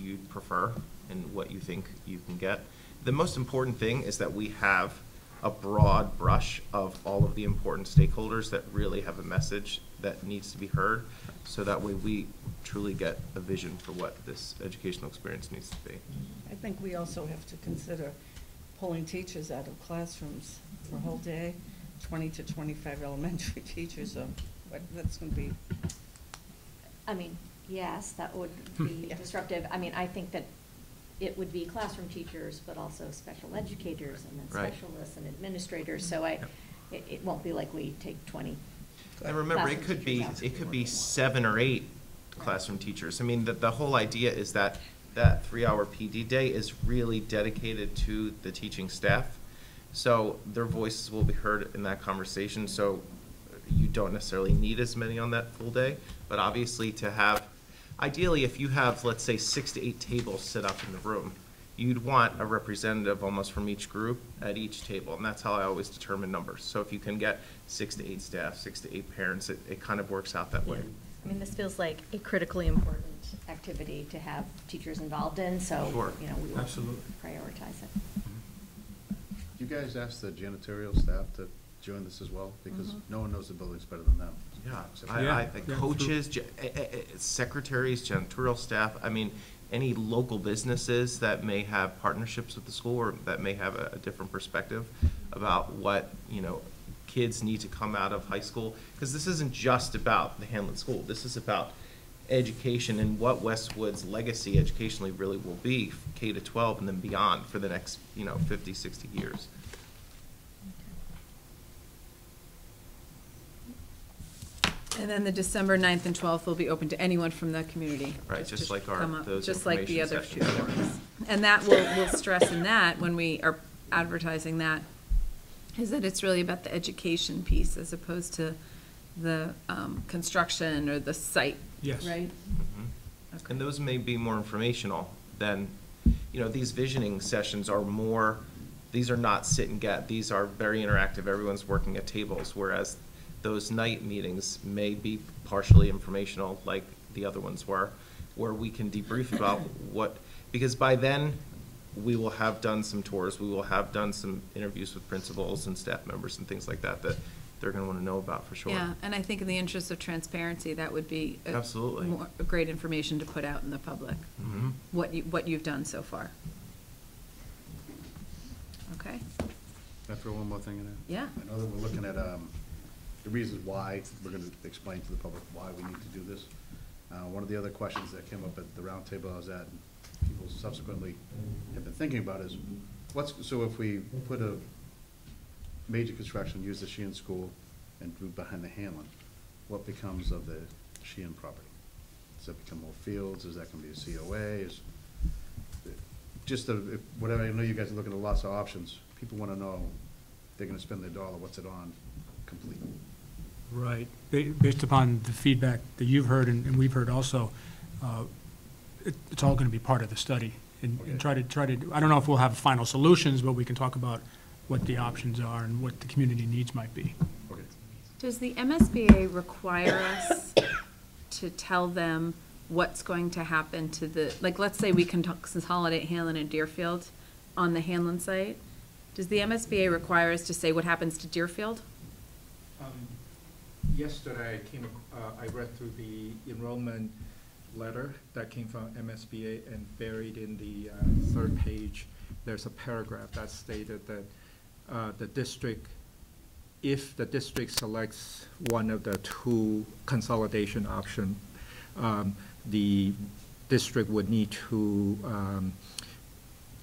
you prefer and what you think you can get. The most important thing is that we have a broad brush of all of the important stakeholders that really have a message that needs to be heard, so that way we truly get a vision for what this educational experience needs to be. I think we also have to consider pulling teachers out of classrooms for a whole day, twenty to twenty-five elementary teachers, so what, that's gonna be, I mean, yes, that would be Yeah. disruptive. I mean, I think that it would be classroom teachers, but also special educators and then Right. specialists and administrators. So I, Yep. it, it won't be like we take twenty. And remember, it could be, it could be seven or eight classroom teachers. I mean, the, the whole idea is that that three-hour PD day is really dedicated to the teaching staff. So their voices will be heard in that conversation, so you don't necessarily need as many on that full day. But obviously to have, ideally, if you have, let's say, six to eight tables set up in the room, you'd want a representative almost from each group at each table, and that's how I always determine numbers. So if you can get six to eight staff, six to eight parents, it, it kind of works out that way. I mean, this feels like a critically important activity to have teachers involved in, so, Sure. you know, we will Absolutely. prioritize it. You guys asked the janitorial staff to join this as well? Because Mhm. no one knows the buildings better than them. Yeah, Except I, for- I, Yeah, think yeah, coaches, ja- eh, eh, eh, secretaries, janitorial staff, I mean, any local businesses that may have partnerships with the school or that may have a, a different perspective about what, you know, kids need to come out of high school. Because this isn't just about the Hanlon School, this is about education and what Westwood's legacy educationally really will be, K to twelve and then beyond for the next, you know, 50, 60 years. And then the December 9th and 12th will be open to anyone from the community. Right, just to like our- come up, those Just like the other information two sessions. forums. And that, we'll, we'll stress in that, when we are advertising that, is that it's really about the education piece as opposed to the um, construction or the site. Yes. Right? Mhm. And those may be more informational than, you know, these visioning sessions are more, these are not sit and get, these are very interactive, everyone's working at tables, whereas those night meetings may be partially informational, like the other ones were, where we can debrief about what, because by then, we will have done some tours, we will have done some interviews with principals and staff members and things like that, that they're gonna wanna know about for sure. Yeah, and I think in the interest of transparency, that would be. a- Absolutely. more- a Great information to put out in the public, Mhm. what you, what you've done so far. Okay? Can I throw one more thing in there? Yeah. I know that we're looking at, um, the reasons why, we're gonna explain to the public why we need to do this. Uh, one of the other questions that came up at the roundtable I was at, and people subsequently have been thinking about is, what's, so if we put a major construction, use the Sheehan School and do behind the Hanlon, what becomes of the Sheehan property? Does that become more fields, is that gonna be a COA, is, just the, if- whatever, I know you guys are looking at lots of options, people wanna know, they're gonna spend their dollar, what's it on, complete. Right. Based upon the feedback that you've heard and and we've heard also, uh, it- it's all going to be part of the study. And and try to, try to, I don't know if we'll have final solutions, but we can talk about what the options are and what the community needs might be. Okay. Does the MSBA require us to tell them what's going to happen to the, like, let's say we can talk- consolidate Hanlon and Deerfield on the Hanlon site? Does the MSBA require us to say what happens to Deerfield? Um, Yesterday, I came, uh, I read through the enrollment letter that came from MSBA and buried in the uh, third page, there's a paragraph that stated that uh, the district, if the district selects one of the two consolidation option, um, the district would need to um,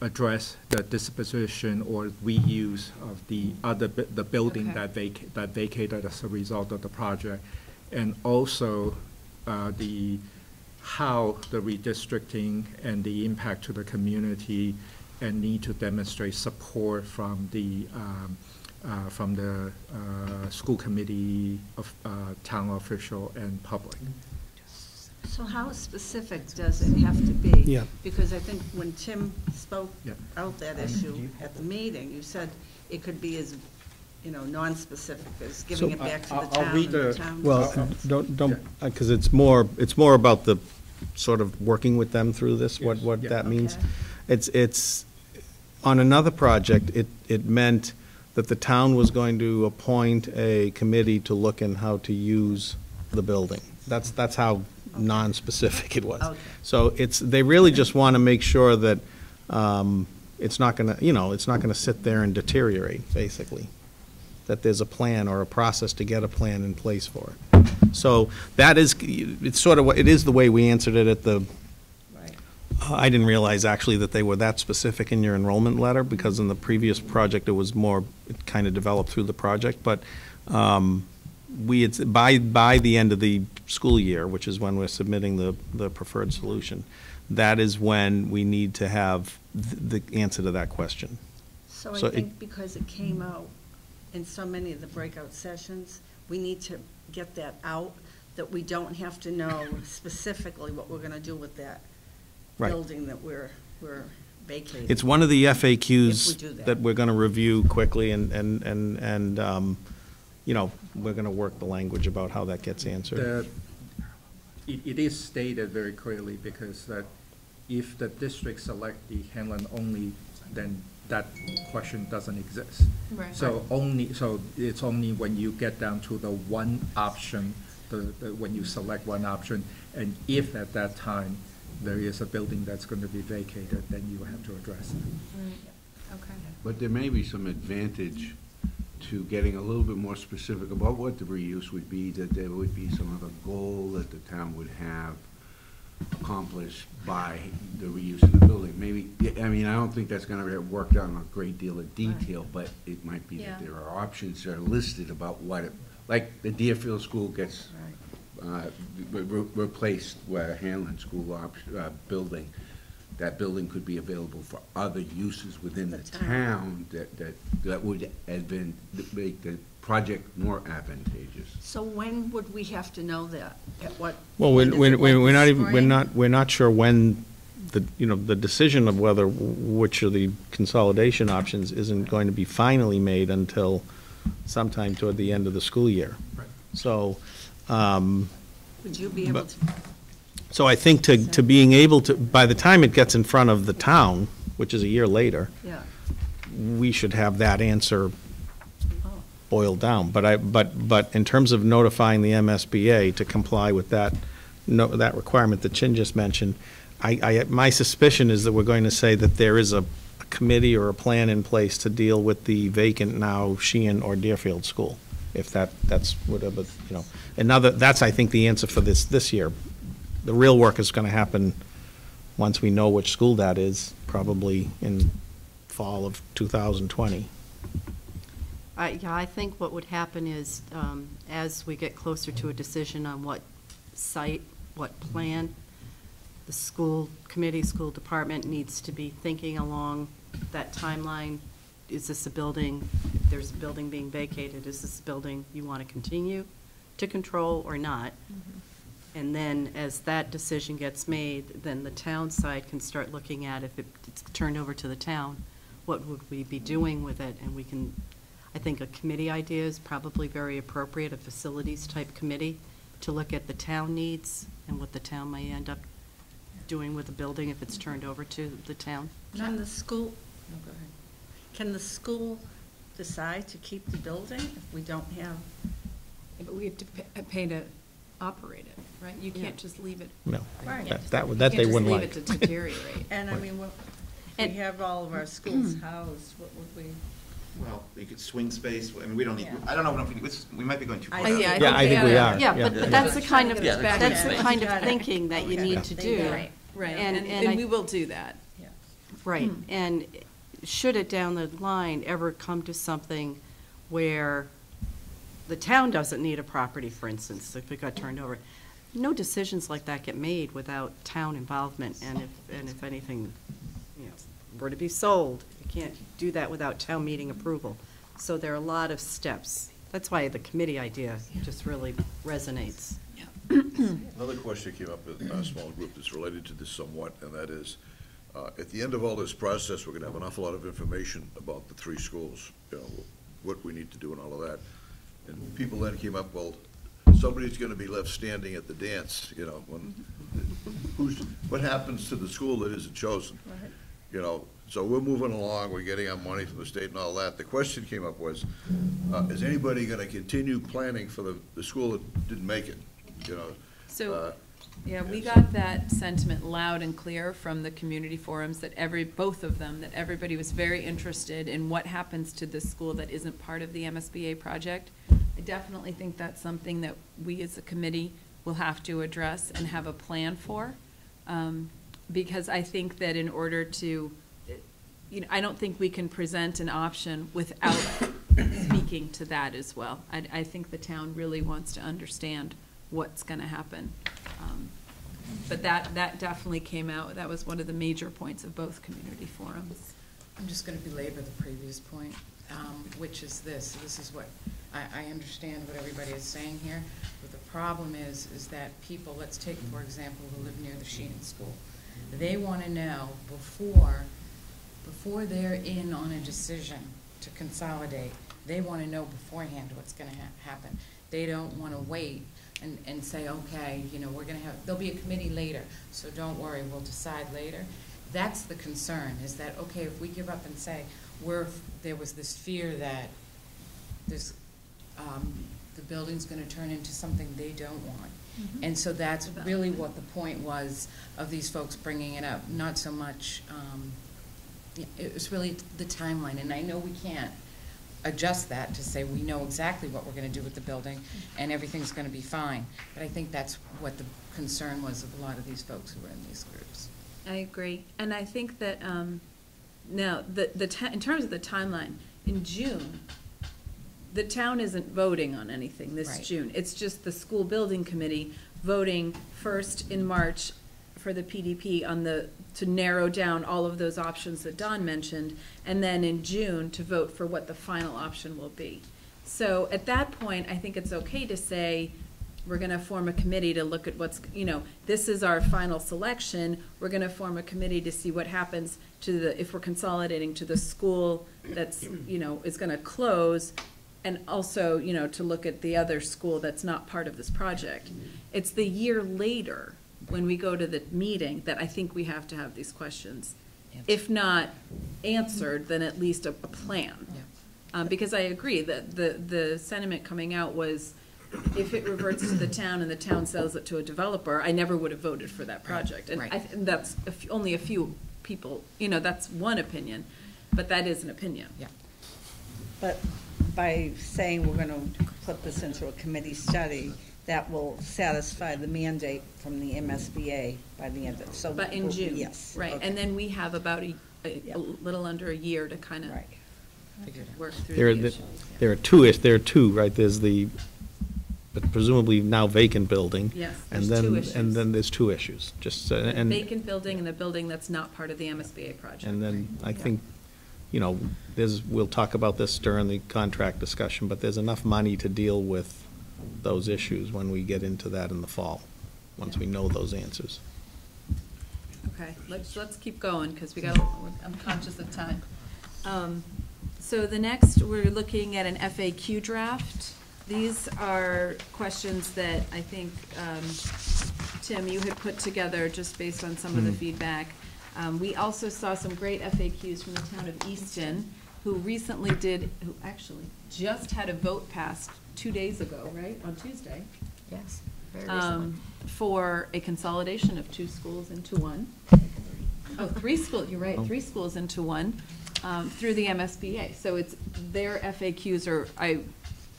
address the disposition or reuse of the other, the building Okay. that vac, that vacated as a result of the project. And also, uh, the, how the redistricting and the impact to the community and need to demonstrate support from the, um, uh, from the, uh, school committee of, uh, town official and public. So how specific does it have to be? Yeah. Because I think when Tim spoke Yeah. out that issue at the meeting, you said it could be as you know, non-specific, is giving So it back to the I'll- I'll town read the the- town. Well, don't, don't, because uh, it's more, it's more about the, sort of working with them through this, what, Yes. what Yeah. that means. Okay. It's, it's, on another project, it, it meant that the town was going to appoint a committee to look in how to use the building. That's, that's how non-specific it was. Okay. So it's, they really just want to make sure that, um, it's not gonna, you know, it's not gonna sit there and deteriorate, basically. That there's a plan or a process to get a plan in place for it. So that is, it's sort of, what it is the way we answered it at the, Right. I didn't realize actually that they were that specific in your enrollment letter, because in the previous project, it was more, it kind of developed through the project, but um, we, it's, by, by the end of the school year, which is when we're submitting the, the preferred solution, that is when we need to have th- the answer to that question. So So I it- think because it came out in so many of the breakout sessions, we need to get that out, that we don't have to know specifically what we're gonna do with that Right. building that we're, we're vacating. It's one of the If we FAQs do that. that we're going to review quickly, and, and, and, and, um, you know, we're going to work the language about how that gets answered. The, it, it is stated very clearly because that if the district select the Hanlon only, then that question doesn't exist. Right. So only, so it's only when you get down to the one option, the, the, when you select one option, and if at that time there is a building that's going to be vacated, then you have to address it. Okay. But there may be some advantage to getting a little bit more specific about what the reuse would be, that there would be some other goal that the town would have accomplished by the reuse of the building. Maybe, I mean, I don't think that's gonna get worked out in a great deal of detail, but it might be Yeah. that there are options that are listed about what it, like the Deerfield School gets uh, re- re- replaced where Hanlon School op- uh, building, that building could be available for other uses within the The town. town that, that, that would advan, make the project more advantageous. So when would we have to know that? At what? Well, we're, point? We're, we're not even, we're not, we're not sure when the, you know, the decision of whether, which of the consolidation options isn't going to be finally made until sometime toward the end of the school year. Right. So, um, Would you be able but- to, so I think to, to being able to, by the time it gets in front of the town, which is a year later, yeah. we should have that answer Oh. boiled down. But I, but, but in terms of notifying the MSBA to comply with that, no, that requirement that Chin just mentioned, I, I, my suspicion is that we're going to say that there is a a committee or a plan in place to deal with the vacant now Sheehan or Deerfield school, if that, that's whatever, you know. Another, that's, I think, the answer for this, this year. The real work is gonna happen once we know which school that is, probably in fall of 2020. I, yeah, I think what would happen is, um, as we get closer to a decision on what site, what plan, the school committee, school department needs to be thinking along that timeline. Is this a building, if there's a building being vacated, is this a building you want to continue to control or not? And then, as that decision gets made, then the town side can start looking at if it's turned over to the town, what would we be doing with it? And we can, I think a committee idea is probably very appropriate, a facilities-type committee, to look at the town needs and what the town may end up doing with the building if it's turned over to the town. Can the school, can the school decide to keep the building if we don't have? But we have to pay to operate it, right? You can't just leave it. No, Right. that, that would- that they wouldn't You like. can't just leave it to deteriorate. And I mean, what- if we have all of our schools hmm. housed, what would we? Well, you could swing space, I mean, we don't need, Yeah. I don't know if we, it's- we might be going too I far. think- Yeah, I think we are. Yeah, but that's the kind of, Yeah. that's the kind of thinking that you Okay. need to do. got it. Right, And- and, and and I- we will do that. Yeah. Right, hmm. and should it down the line ever come to something where the town doesn't need a property, for instance, if it got turned over, no decisions like that get made without town involvement, and if, and if anything, you know, were to be sold, you can't do that without town meeting approval. So there are a lot of steps. That's why the committee idea just really resonates. Another question came up in our small group that's related to this somewhat, and that is, uh, at the end of all this process, we're gonna have an awful lot of information about the three schools. You know, what we need to do and all of that. And people then came up, well, somebody's gonna be left standing at the dance, you know, when, who's, what happens to the school that isn't chosen? You know, so we're moving along, we're getting our money from the state and all that. The question came up was, uh, is anybody gonna continue planning for the, the school that didn't make it, you know? So, Uh, yeah, we got that sentiment loud and clear from the community forums that every, both of them, that everybody was very interested in what happens to the school that isn't part of the MSBA project. I definitely think that's something that we as a committee will have to address and have a plan for. Um, Because I think that in order to, you know, I don't think we can present an option without speaking to that as well. I, I think the town really wants to understand what's gonna happen. Um, But that, that definitely came out, that was one of the major points of both community forums. I'm just gonna belabor the previous point, um, which is this, this is what, I, I understand what everybody is saying here, but the problem is, is that people, let's take, for example, who live near the Sheehan School. They wanna know before, before they're in on a decision to consolidate, they wanna know beforehand what's gonna ha- happen. They don't wanna wait and, and say, okay, you know, we're gonna have, there'll be a committee later, so don't worry, we'll decide later. That's the concern, is that, okay, if we give up and say, we're, there was this fear that this, um, the building's gonna turn into something they don't want. Mhm. And so that's really what the point was of these folks bringing it up, not so much, um, it was really the timeline, and I know we can't adjust that to say we know exactly what we're gonna do with the building, and everything's gonna be fine. But I think that's what the concern was of a lot of these folks who were in these groups. I agree, and I think that, um, now, the, the, in terms of the timeline, in June, the town isn't voting on anything this Right. June. It's just the school building committee voting first in March for the PDP on the, to narrow down all of those options that Don mentioned, and then in June to vote for what the final option will be. So at that point, I think it's okay to say, we're gonna form a committee to look at what's, you know, this is our final selection, we're gonna form a committee to see what happens to the, if we're consolidating to the school that's, you know, is gonna close, and also, you know, to look at the other school that's not part of this project. It's the year later, when we go to the meeting, that I think we have to have these questions. If not answered, then at least a, a plan. Um, because I agree that the, the sentiment coming out was, if it reverts to the town and the town sells it to a developer, I never would have voted for that project. And I, Right. and that's a only a few people, you know, that's one opinion, but that is an opinion. Yeah. But by saying we're gonna put this into a committee study, that will satisfy the mandate from the MSBA by the end of, so. But in June. Yes. Right, okay. and then we have about a, a Yeah. a little under a year to kind of Right. work through There are, the the- issues. there are two, is- there are two, right? There's the, but presumably now vacant building. Yes, And there's two then, issues. and then there's two issues, just, uh, and. Vacant building and the building that's not part of the MSBA project. And then I Yeah. think, you know, there's, we'll talk about this during the contract discussion, but there's enough money to deal with those issues when we get into that in the fall, once we know those answers. Okay, let's, let's keep going, because we got, I'm conscious of time. Um, So the next, we're looking at an FAQ draft. These are questions that I think, um, Tim, you had put together just based on some of the Mhm. feedback. Um, We also saw some great FAQs from the town of Easton, who recently did, who actually just had a vote passed two days ago, right, on Tuesday? Yes, very um, For a consolidation of two schools into one. Oh, three schools, you're right, Oh. three schools into one, um, through the MSBA. So it's, their FAQs are, I,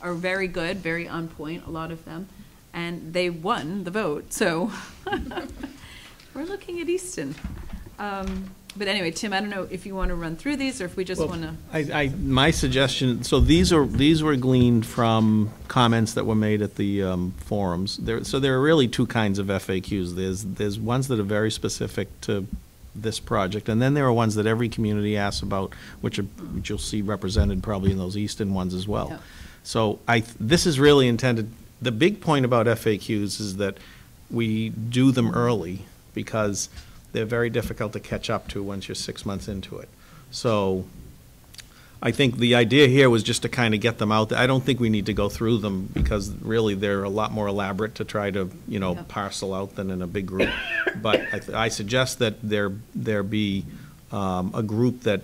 are very good, very on point, a lot of them. And they won the vote, so we're looking at Easton. Um, But anyway, Tim, I don't know if you want to run through these, or if we just Well, want to. I, I, my suggestion, so these are, these were gleaned from comments that were made at the um, forums. There, so there are really two kinds of FAQs. There's, there's ones that are very specific to this project, and then there are ones that every community asks about, which are, which you'll see represented probably in those Easton ones as Yeah. well. So I, this is really intended, the big point about FAQs is that we do them early, because they're very difficult to catch up to once you're six months into it. So I think the idea here was just to kind of get them out. there. I don't think we need to go through them because really they're a lot more elaborate to try to, you know, Yeah. parcel out than in a big group. But I, th- I suggest that there, there be um, a group that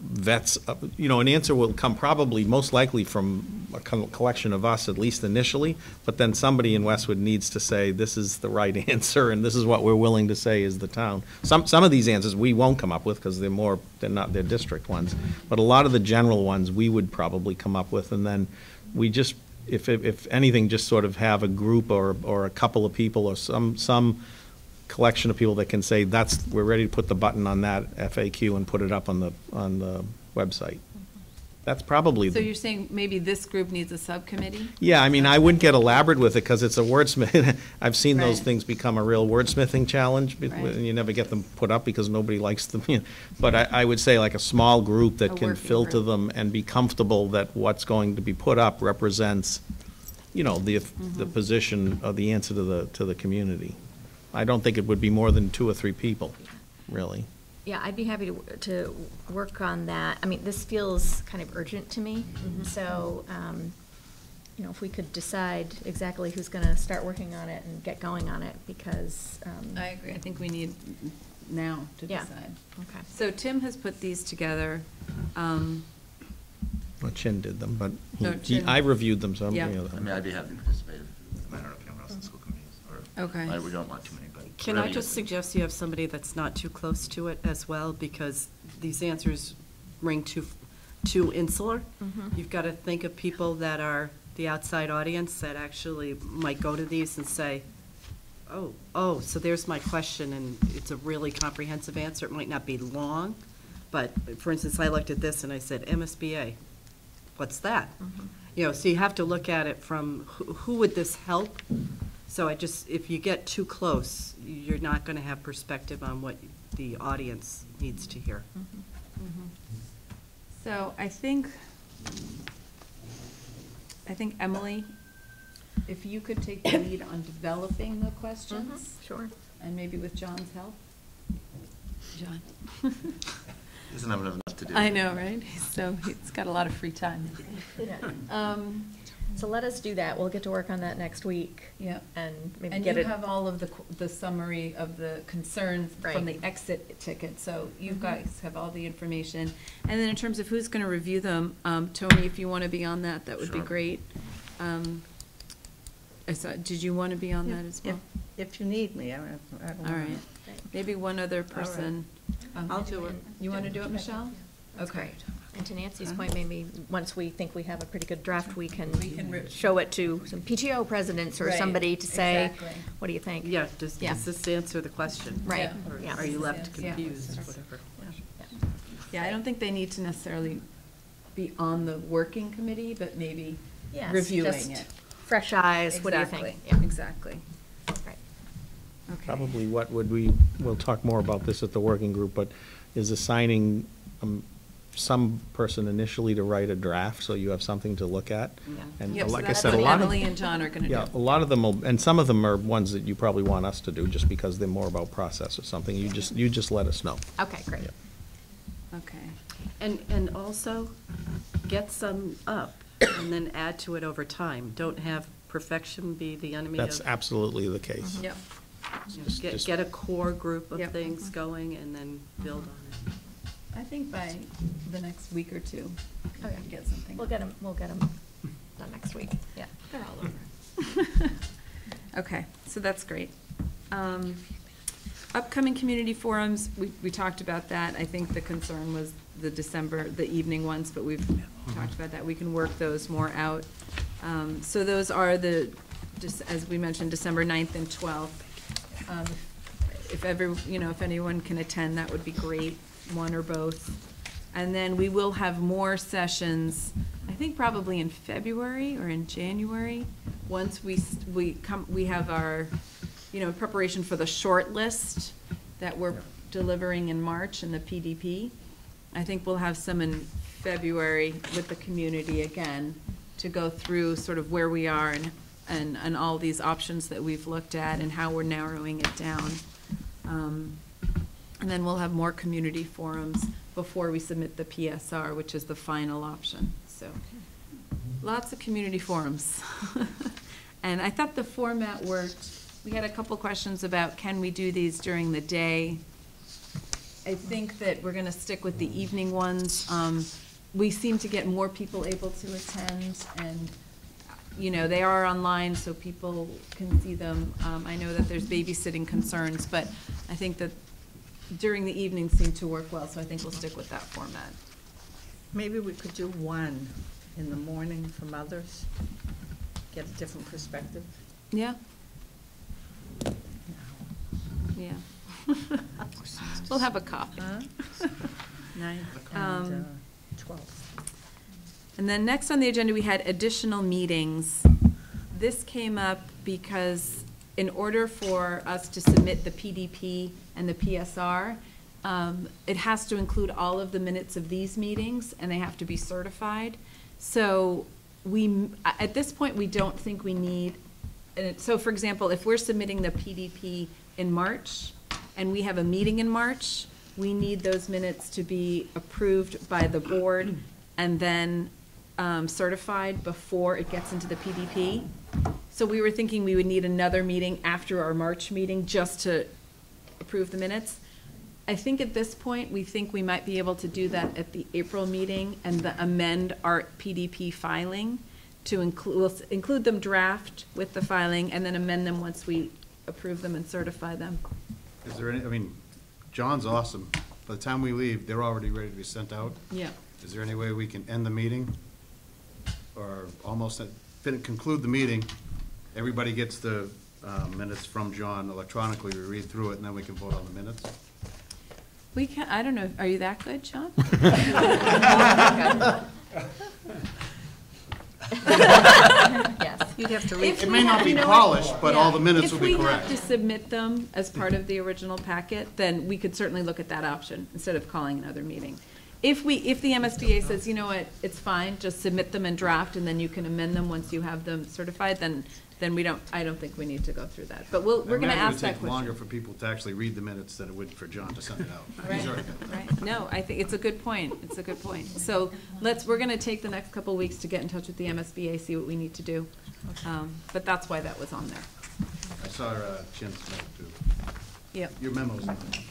vets, uh, you know, an answer will come probably most likely from a col- collection of us, at least initially, but then somebody in Westwood needs to say, this is the right answer, and this is what we're willing to say is the town. Some, some of these answers we won't come up with, because they're more, they're not, they're district ones. But a lot of the general ones, we would probably come up with, and then we just, if, if if anything, just sort of have a group or, or a couple of people, or some, some collection of people that can say, that's, we're ready to put the button on that FAQ and put it up on the, on the website. That's probably, the So the you're saying maybe this group needs a subcommittee? yeah, I mean, I wouldn't get elaborate with it, because it's a wordsmith, I've seen those things become a real wordsmithing challenge, Right. and you never get them put up because nobody likes them. But I, I would say like a small group A that can filter group. them and be comfortable that what's going to be put up represents, you know, the, Mm-hmm. the position of the answer to the, to the community. I don't think it would be more than two or three people, really. Yeah, I'd be happy to, to work on that. I mean, this feels kind of urgent to me, so, um, you know, if we could decide exactly who's gonna start working on it and get going on it, because, um. I agree, I think we need now to Yeah. decide. Okay. So Tim has put these together. Um, Well, Chin did them, but he- No, he, Chin- I reviewed them, so I'm, you Yeah. know. I mean, I'd be happy to participate. if- I don't know if anyone else in the school committee is, or. Okay. I- We don't want too many, but. Can I just suggest you have somebody that's not too close to it as well, because these answers ring too, too insular? Mhm. You've got to think of people that are the outside audience that actually might go to these and say, oh, oh, so there's my question, and it's a really comprehensive answer. It might not be long, but, for instance, I looked at this and I said, MSBA, what's that? You know, so you have to look at it from, who, who would this help? So I just, if you get too close, you're not gonna have perspective on what the audience needs to hear. Mm-hmm. Mm-hmm. So I think, I think Emily, if you could take the lead on developing the questions. Mm-hmm, sure. And maybe with John's help. John. Doesn't have enough to do. I know, right? So he's got a lot of free time. Yeah. Um, So let us do that. We'll get to work on that next week. Yeah. And maybe And get you it. have all of the, qu- the summary of the concerns from the exit ticket, so you Mhm. guys have all the information. And then in terms of who's gonna review them, um, Tony, if you wanna be on that, that would be Sure. great. Um, I saw, did you wanna be on If- that as well? If if you need me, I don't I don't All know. right, maybe one other person. Um, I'll do it. You wanna do it, Michelle? That's Okay. Great. And to Nancy's point, maybe, once we think we have a pretty good draft, we can We can show it to some PTO presidents or Right, somebody to say, exactly. what do you think? Yeah, does, Yeah. does this answer the question? Right, Or yeah. Are you left Yeah. confused, whatever? Yeah, I don't think they need to necessarily be on the working committee, but maybe Yes, reviewing just it. Fresh eyes, what do you think? Exactly, Yeah. Exactly. Right. Okay. Probably what would we, we'll talk more about this at the working group, but is assigning um, some person initially to write a draft, so you have something to look at? Yeah. And Yep, so like I that's said, a what lot of. Emily and John are gonna Yeah, do. a lot of them, will- and some of them are ones that you probably want us to do, just because they're more about process or something. You just, you just let us know. Okay, great. Yeah. Okay. And, and also, get some up and then add to it over time. Don't have perfection be the enemy of. That's absolutely the case. Yep. you know, Just- Get, just- get a core group of Yep. things mm-hmm. going and then build on it. I think by the next week or two, we Okay. can get something. We'll get them, we'll get them done next week, yeah. They're all over. Okay, so that's great. Um, Upcoming community forums, we, we talked about that. I think the concern was the December, the evening ones, but we've talked about that. We can work those more out. Um, So those are the, just as we mentioned, December 9th and 12th. Um, If ever, you know, if anyone can attend, that would be great, one or both. And then we will have more sessions, I think probably in February or in January, once we, we come, we have our, you know, preparation for the short list that we're delivering in March in the PDP. I think we'll have some in February with the community again to go through sort of where we are and, and, and all these options that we've looked at and how we're narrowing it down. Um, And then we'll have more community forums before we submit the PSR, which is the final option, so. Lots of community forums. And I thought the format worked. We had a couple questions about, can we do these during the day? I think that we're gonna stick with the evening ones. Um, we seem to get more people able to attend, and, you know, they are online, so people can see them. Um, I know that there's babysitting concerns, but I think that during the evening seem to work well, so I think we'll stick with that format. Maybe we could do one in the morning from others, get a different perspective. Yeah? Yeah. We'll have a copy. Huh? Ninth Um, and uh, twelfth. And then next on the agenda, we had additional meetings. This came up because in order for us to submit the PDP and the PSR, um, it has to include all of the minutes of these meetings, and they have to be certified. So we, at this point, we don't think we need, it- so for example, if we're submitting the PDP in March, and we have a meeting in March, we need those minutes to be approved by the board and then um, certified before it gets into the PDP. So we were thinking we would need another meeting after our March meeting just to approve the minutes. I think at this point, we think we might be able to do that at the April meeting and the amend our PDP filing to include, we'll include them draft with the filing and then amend them once we approve them and certify them. Is there any, I mean, John's awesome. By the time we leave, they're already ready to be sent out. Yeah. Is there any way we can end the meeting? Or almost fin- conclude the meeting? Everybody gets the uh, minutes from John electronically, we read through it, and then we can vote on the minutes? We can, I don't know, are you that good, John? Yes. You'd have to read. If It we may not have- be you know polished, what? but all the minutes will be correct. If we have to submit them as part of the original packet, then we could certainly look at that option instead of calling another meeting. If we, if the MSBA says, you know what, it's fine, just submit them in draft and then you can amend them once you have them certified, then, then we don't, I don't think we need to go through that. But we'll, we're gonna ask that I imagine it would take longer question. for people to actually read the minutes than it would for John to send it out. Right, already done that. right. No, I think it's a good point. It's a good point. So let's, we're gonna take the next couple of weeks to get in touch with the MSBA, see what we need to do. Um, But that's why that was on there. I saw uh, Chin's note, too. Yep. Your memo's in there.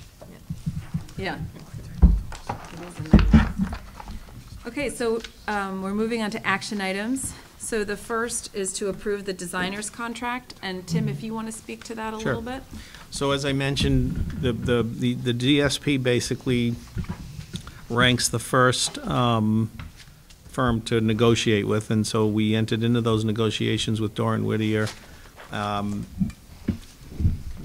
Yeah. It is in there. Okay, so um, we're moving on to action items. So the first is to approve the designer's contract, and Tim, if you want to speak to that a Sure. little bit? So as I mentioned, the, the, the the DSP basically ranks the first um, firm to negotiate with, and so we entered into those negotiations with Dore + Whittier, um,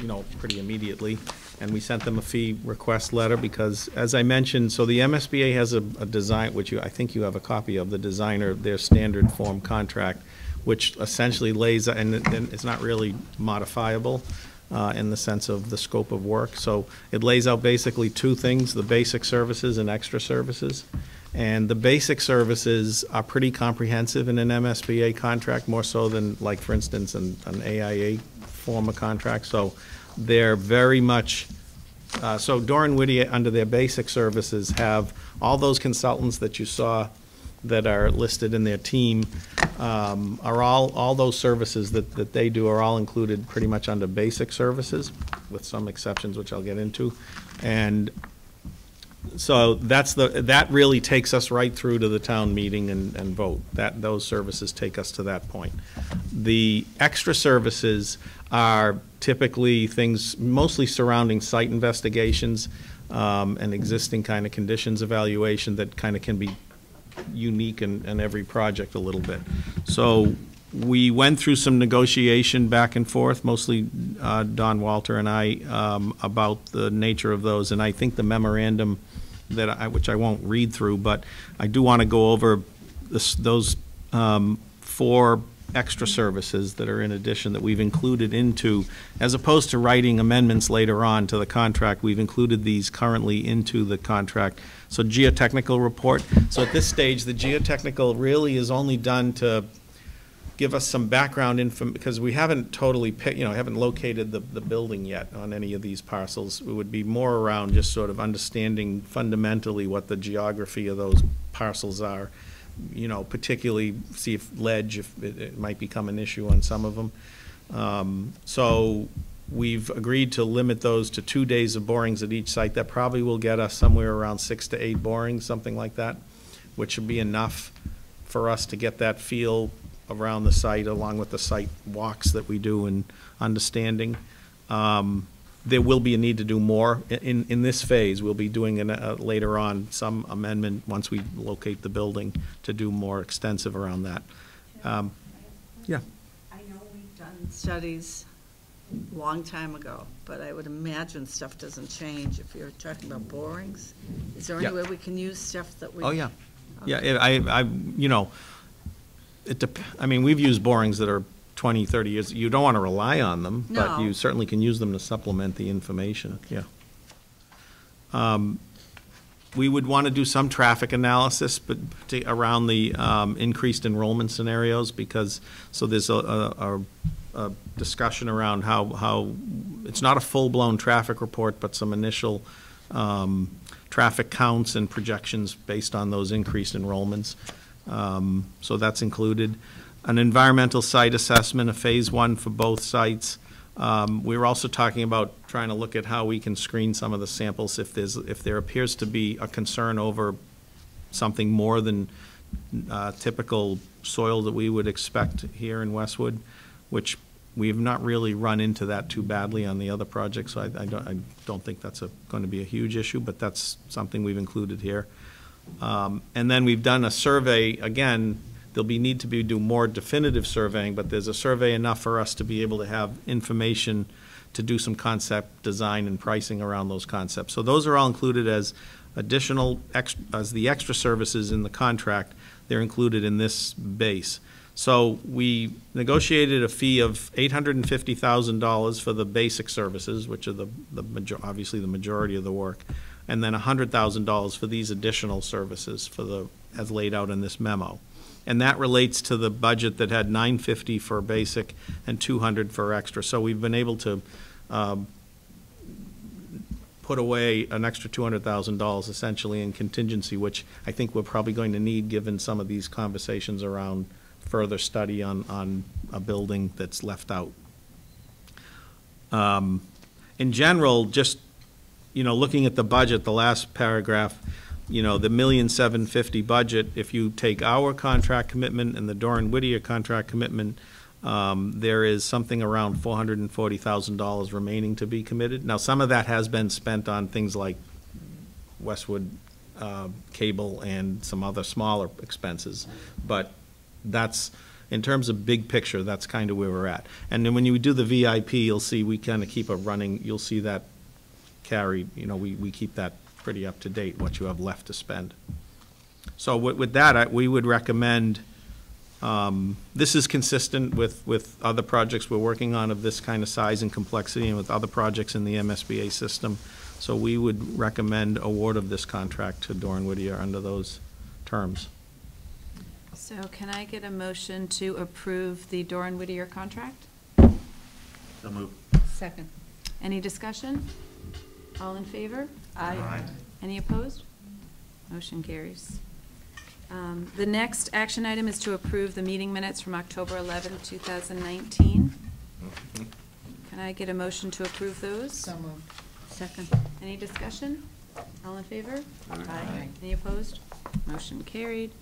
you know, pretty immediately, and we sent them a fee request letter, because, as I mentioned, so the MSBA has a, a design, which you, I think you have a copy of, the designer, their standard form contract, which essentially lays, and and it's not really modifiable uh, in the sense of the scope of work. So it lays out basically two things, the basic services and extra services. And the basic services are pretty comprehensive in an MSBA contract, more so than, like, for instance, an, an AIA form of contract. So they're very much, uh, so Dore + Whittier, under their basic services, have all those consultants that you saw that are listed in their team, um, are all, all those services that, that they do are all included pretty much under basic services, with some exceptions, which I'll get into. And so that's the, that really takes us right through to the town meeting and, and vote. That, those services take us to that point. The extra services are typically things mostly surrounding site investigations um, and existing kind of conditions evaluation that kind of can be unique in, in every project a little bit. So we went through some negotiation back and forth, mostly uh, Don Walter and I, um, about the nature of those. And I think the memorandum that I, which I won't read through, but I do want to go over this, those um, four extra services that are in addition that we've included into, as opposed to writing amendments later on to the contract, we've included these currently into the contract. So geotechnical report, so at this stage, the geotechnical really is only done to give us some background info, because we haven't totally, you know, haven't located the, the building yet on any of these parcels. It would be more around just sort of understanding fundamentally what the geography of those parcels are. You know, particularly see if ledge, if it, it might become an issue on some of them. Um, So we've agreed to limit those to two days of borings at each site. That probably will get us somewhere around six to eight borings, something like that, which would be enough for us to get that feel around the site, along with the site walks that we do and understanding. Um, There will be a need to do more. In, in this phase, we'll be doing an, uh, later on, some amendment, once we locate the building, to do more extensive around that. Um, Yeah. I know we've done studies a long time ago, but I would imagine stuff doesn't change if you're talking about borings. Is there any Yeah. way we can use stuff that we? Oh, yeah. Yeah, it- I, I, you know, it dep, I mean, we've used borings that are 20, 30 years. You don't want to rely on them, but No. you certainly can use them to supplement the information, yeah. Um, We would want to do some traffic analysis, but to- around the um, increased enrollment scenarios, because, so there's a, a, a- a discussion around how, how, it's not a full-blown traffic report, but some initial um, traffic counts and projections based on those increased enrollments. Um, So that's included. An environmental site assessment, a phase one for both sites. Um, We were also talking about trying to look at how we can screen some of the samples if there's, if there appears to be a concern over something more than uh, typical soil that we would expect here in Westwood, which we've not really run into that too badly on the other projects, so I I don't, I don't think that's a, going to be a huge issue, but that's something we've included here. Um, And then we've done a survey, again, there'll be, need to be, do more definitive surveying, but there's a survey enough for us to be able to have information to do some concept design and pricing around those concepts. So those are all included as additional, as the extra services in the contract. They're included in this base. So we negotiated a fee of eight hundred and fifty thousand dollars for the basic services, which are the, the, obviously the majority of the work, and then hundred thousand dollars for these additional services for the, as laid out in this memo. And that relates to the budget that had nine fifty for basic and two hundred for extra. So we've been able to, um, put away an extra two hundred thousand dollars essentially in contingency, which I think we're probably going to need, given some of these conversations around further study on, on a building that's left out. Um, In general, just, you know, looking at the budget, the last paragraph, you know, the million seven fifty budget, if you take our contract commitment and the Dore + Whittier contract commitment, um, there is something around four hundred and forty thousand dollars remaining to be committed. Now, some of that has been spent on things like Westwood uh, cable and some other smaller expenses, but that's, in terms of big picture, that's kind of where we're at. And then when you do the VIP, you'll see we kind of keep a running, you'll see that carried, you know, we, we keep that pretty up to date, what you have left to spend. So with, with that, I- we would recommend, um, this is consistent with, with other projects we're working on of this kind of size and complexity and with other projects in the MSBA system. So we would recommend award of this contract to Dore + Whittier under those terms. So can I get a motion to approve the Dore + Whittier contract? So move. Second. Any discussion? All in favor? Aye. Any opposed? Motion carries. Um, The next action item is to approve the meeting minutes from October 11, 2019. Can I get a motion to approve those? So moved. Second. Any discussion? All in favor? Aye. Any opposed? Motion carried.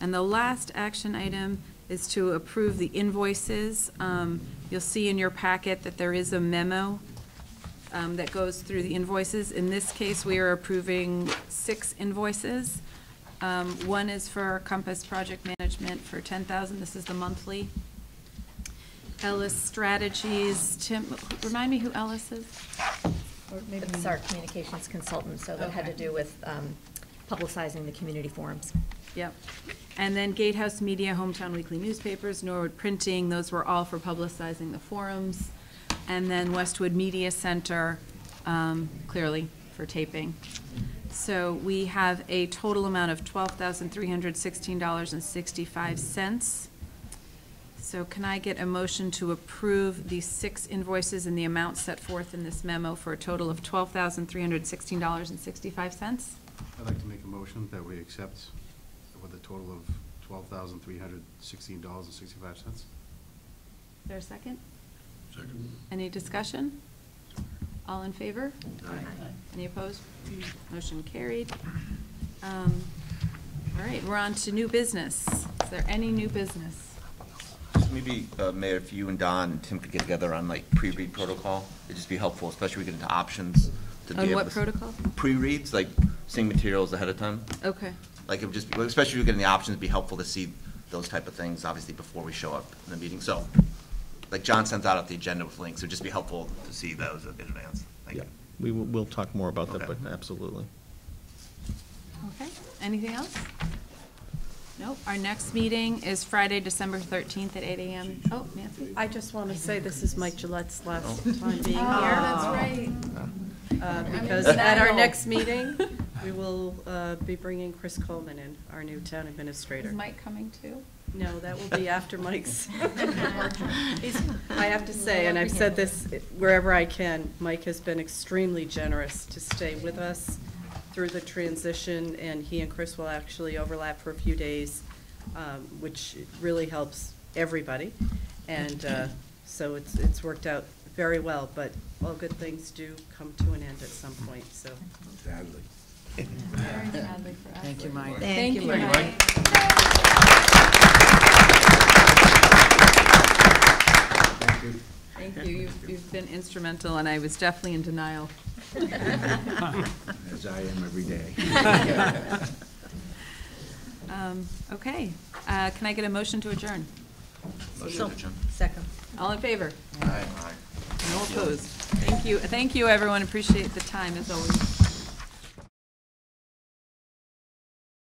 And the last action item is to approve the invoices. Um, You'll see in your packet that there is a memo um, that goes through the invoices. In this case, we are approving six invoices. Um, One is for Compass Project Management for ten thousand, this is the monthly. Ellis Strategies, Tim, remind me who Ellis is? Or maybe- It's our communications consultant, so that had to Okay. do with um, publicizing the community forums. Yep. And then Gatehouse Media, Hometown Weekly Newspapers, Norwood Printing, those were all for publicizing the forums. And then Westwood Media Center, um, clearly, for taping. So we have a total amount of twelve thousand three hundred sixteen dollars and sixty-five cents. So can I get a motion to approve the six invoices and the amounts set forth in this memo for a total of twelve thousand three hundred sixteen dollars and sixty-five cents? I'd like to make a motion that we accept with a total of twelve thousand three hundred sixteen dollars and sixty-five cents. Is there a second? Second. Any discussion? All in favor? Any opposed? Motion carried. Um, All right, we're on to new business. Is there any new business? Just Maybe, uh, Mayor, if you and Don and Tim could get together on like pre-read protocol, it'd just be helpful, especially we get into options. to be On able what to protocol? Pre-reads, like seeing materials ahead of time. Okay. Like it would just, be especially if you're getting the options, it'd be helpful to see those type of things, obviously, before we show up in the meeting. So, like John sends out the agenda with links, it'd just be helpful to see those in advance. Thank you. We, will- we'll talk more about that, but absolutely. Okay, anything else? Nope, our next meeting is Friday, December 13th at 8 AM. Oh, Nancy? I just want to say this is Mike Jaillet's last time being here. Oh, that's right. Uh, Because at our next meeting, we will uh, be bringing Chris Coleman in, our new town administrator. Is Mike coming too? No, that will be after Mike's. He's- I have to say, and I've said this wherever I can, Mike has been extremely generous to stay with us through the transition, and he and Chris will actually overlap for a few days, um, which really helps everybody. And uh, so it's, it's worked out very well, but all good things do come to an end at some point, so. Sadly. Very sadly for us. Thank you, Mike. Thank you, Mike. Mike. Thank you, you've, you've been instrumental, and I was definitely in denial. As I am every day. Um, Okay, Uh, can I get a motion to adjourn? Motion to adjourn. Second. All in favor? Aye. No opposed. Thank you, thank you, everyone, appreciate the time, as always.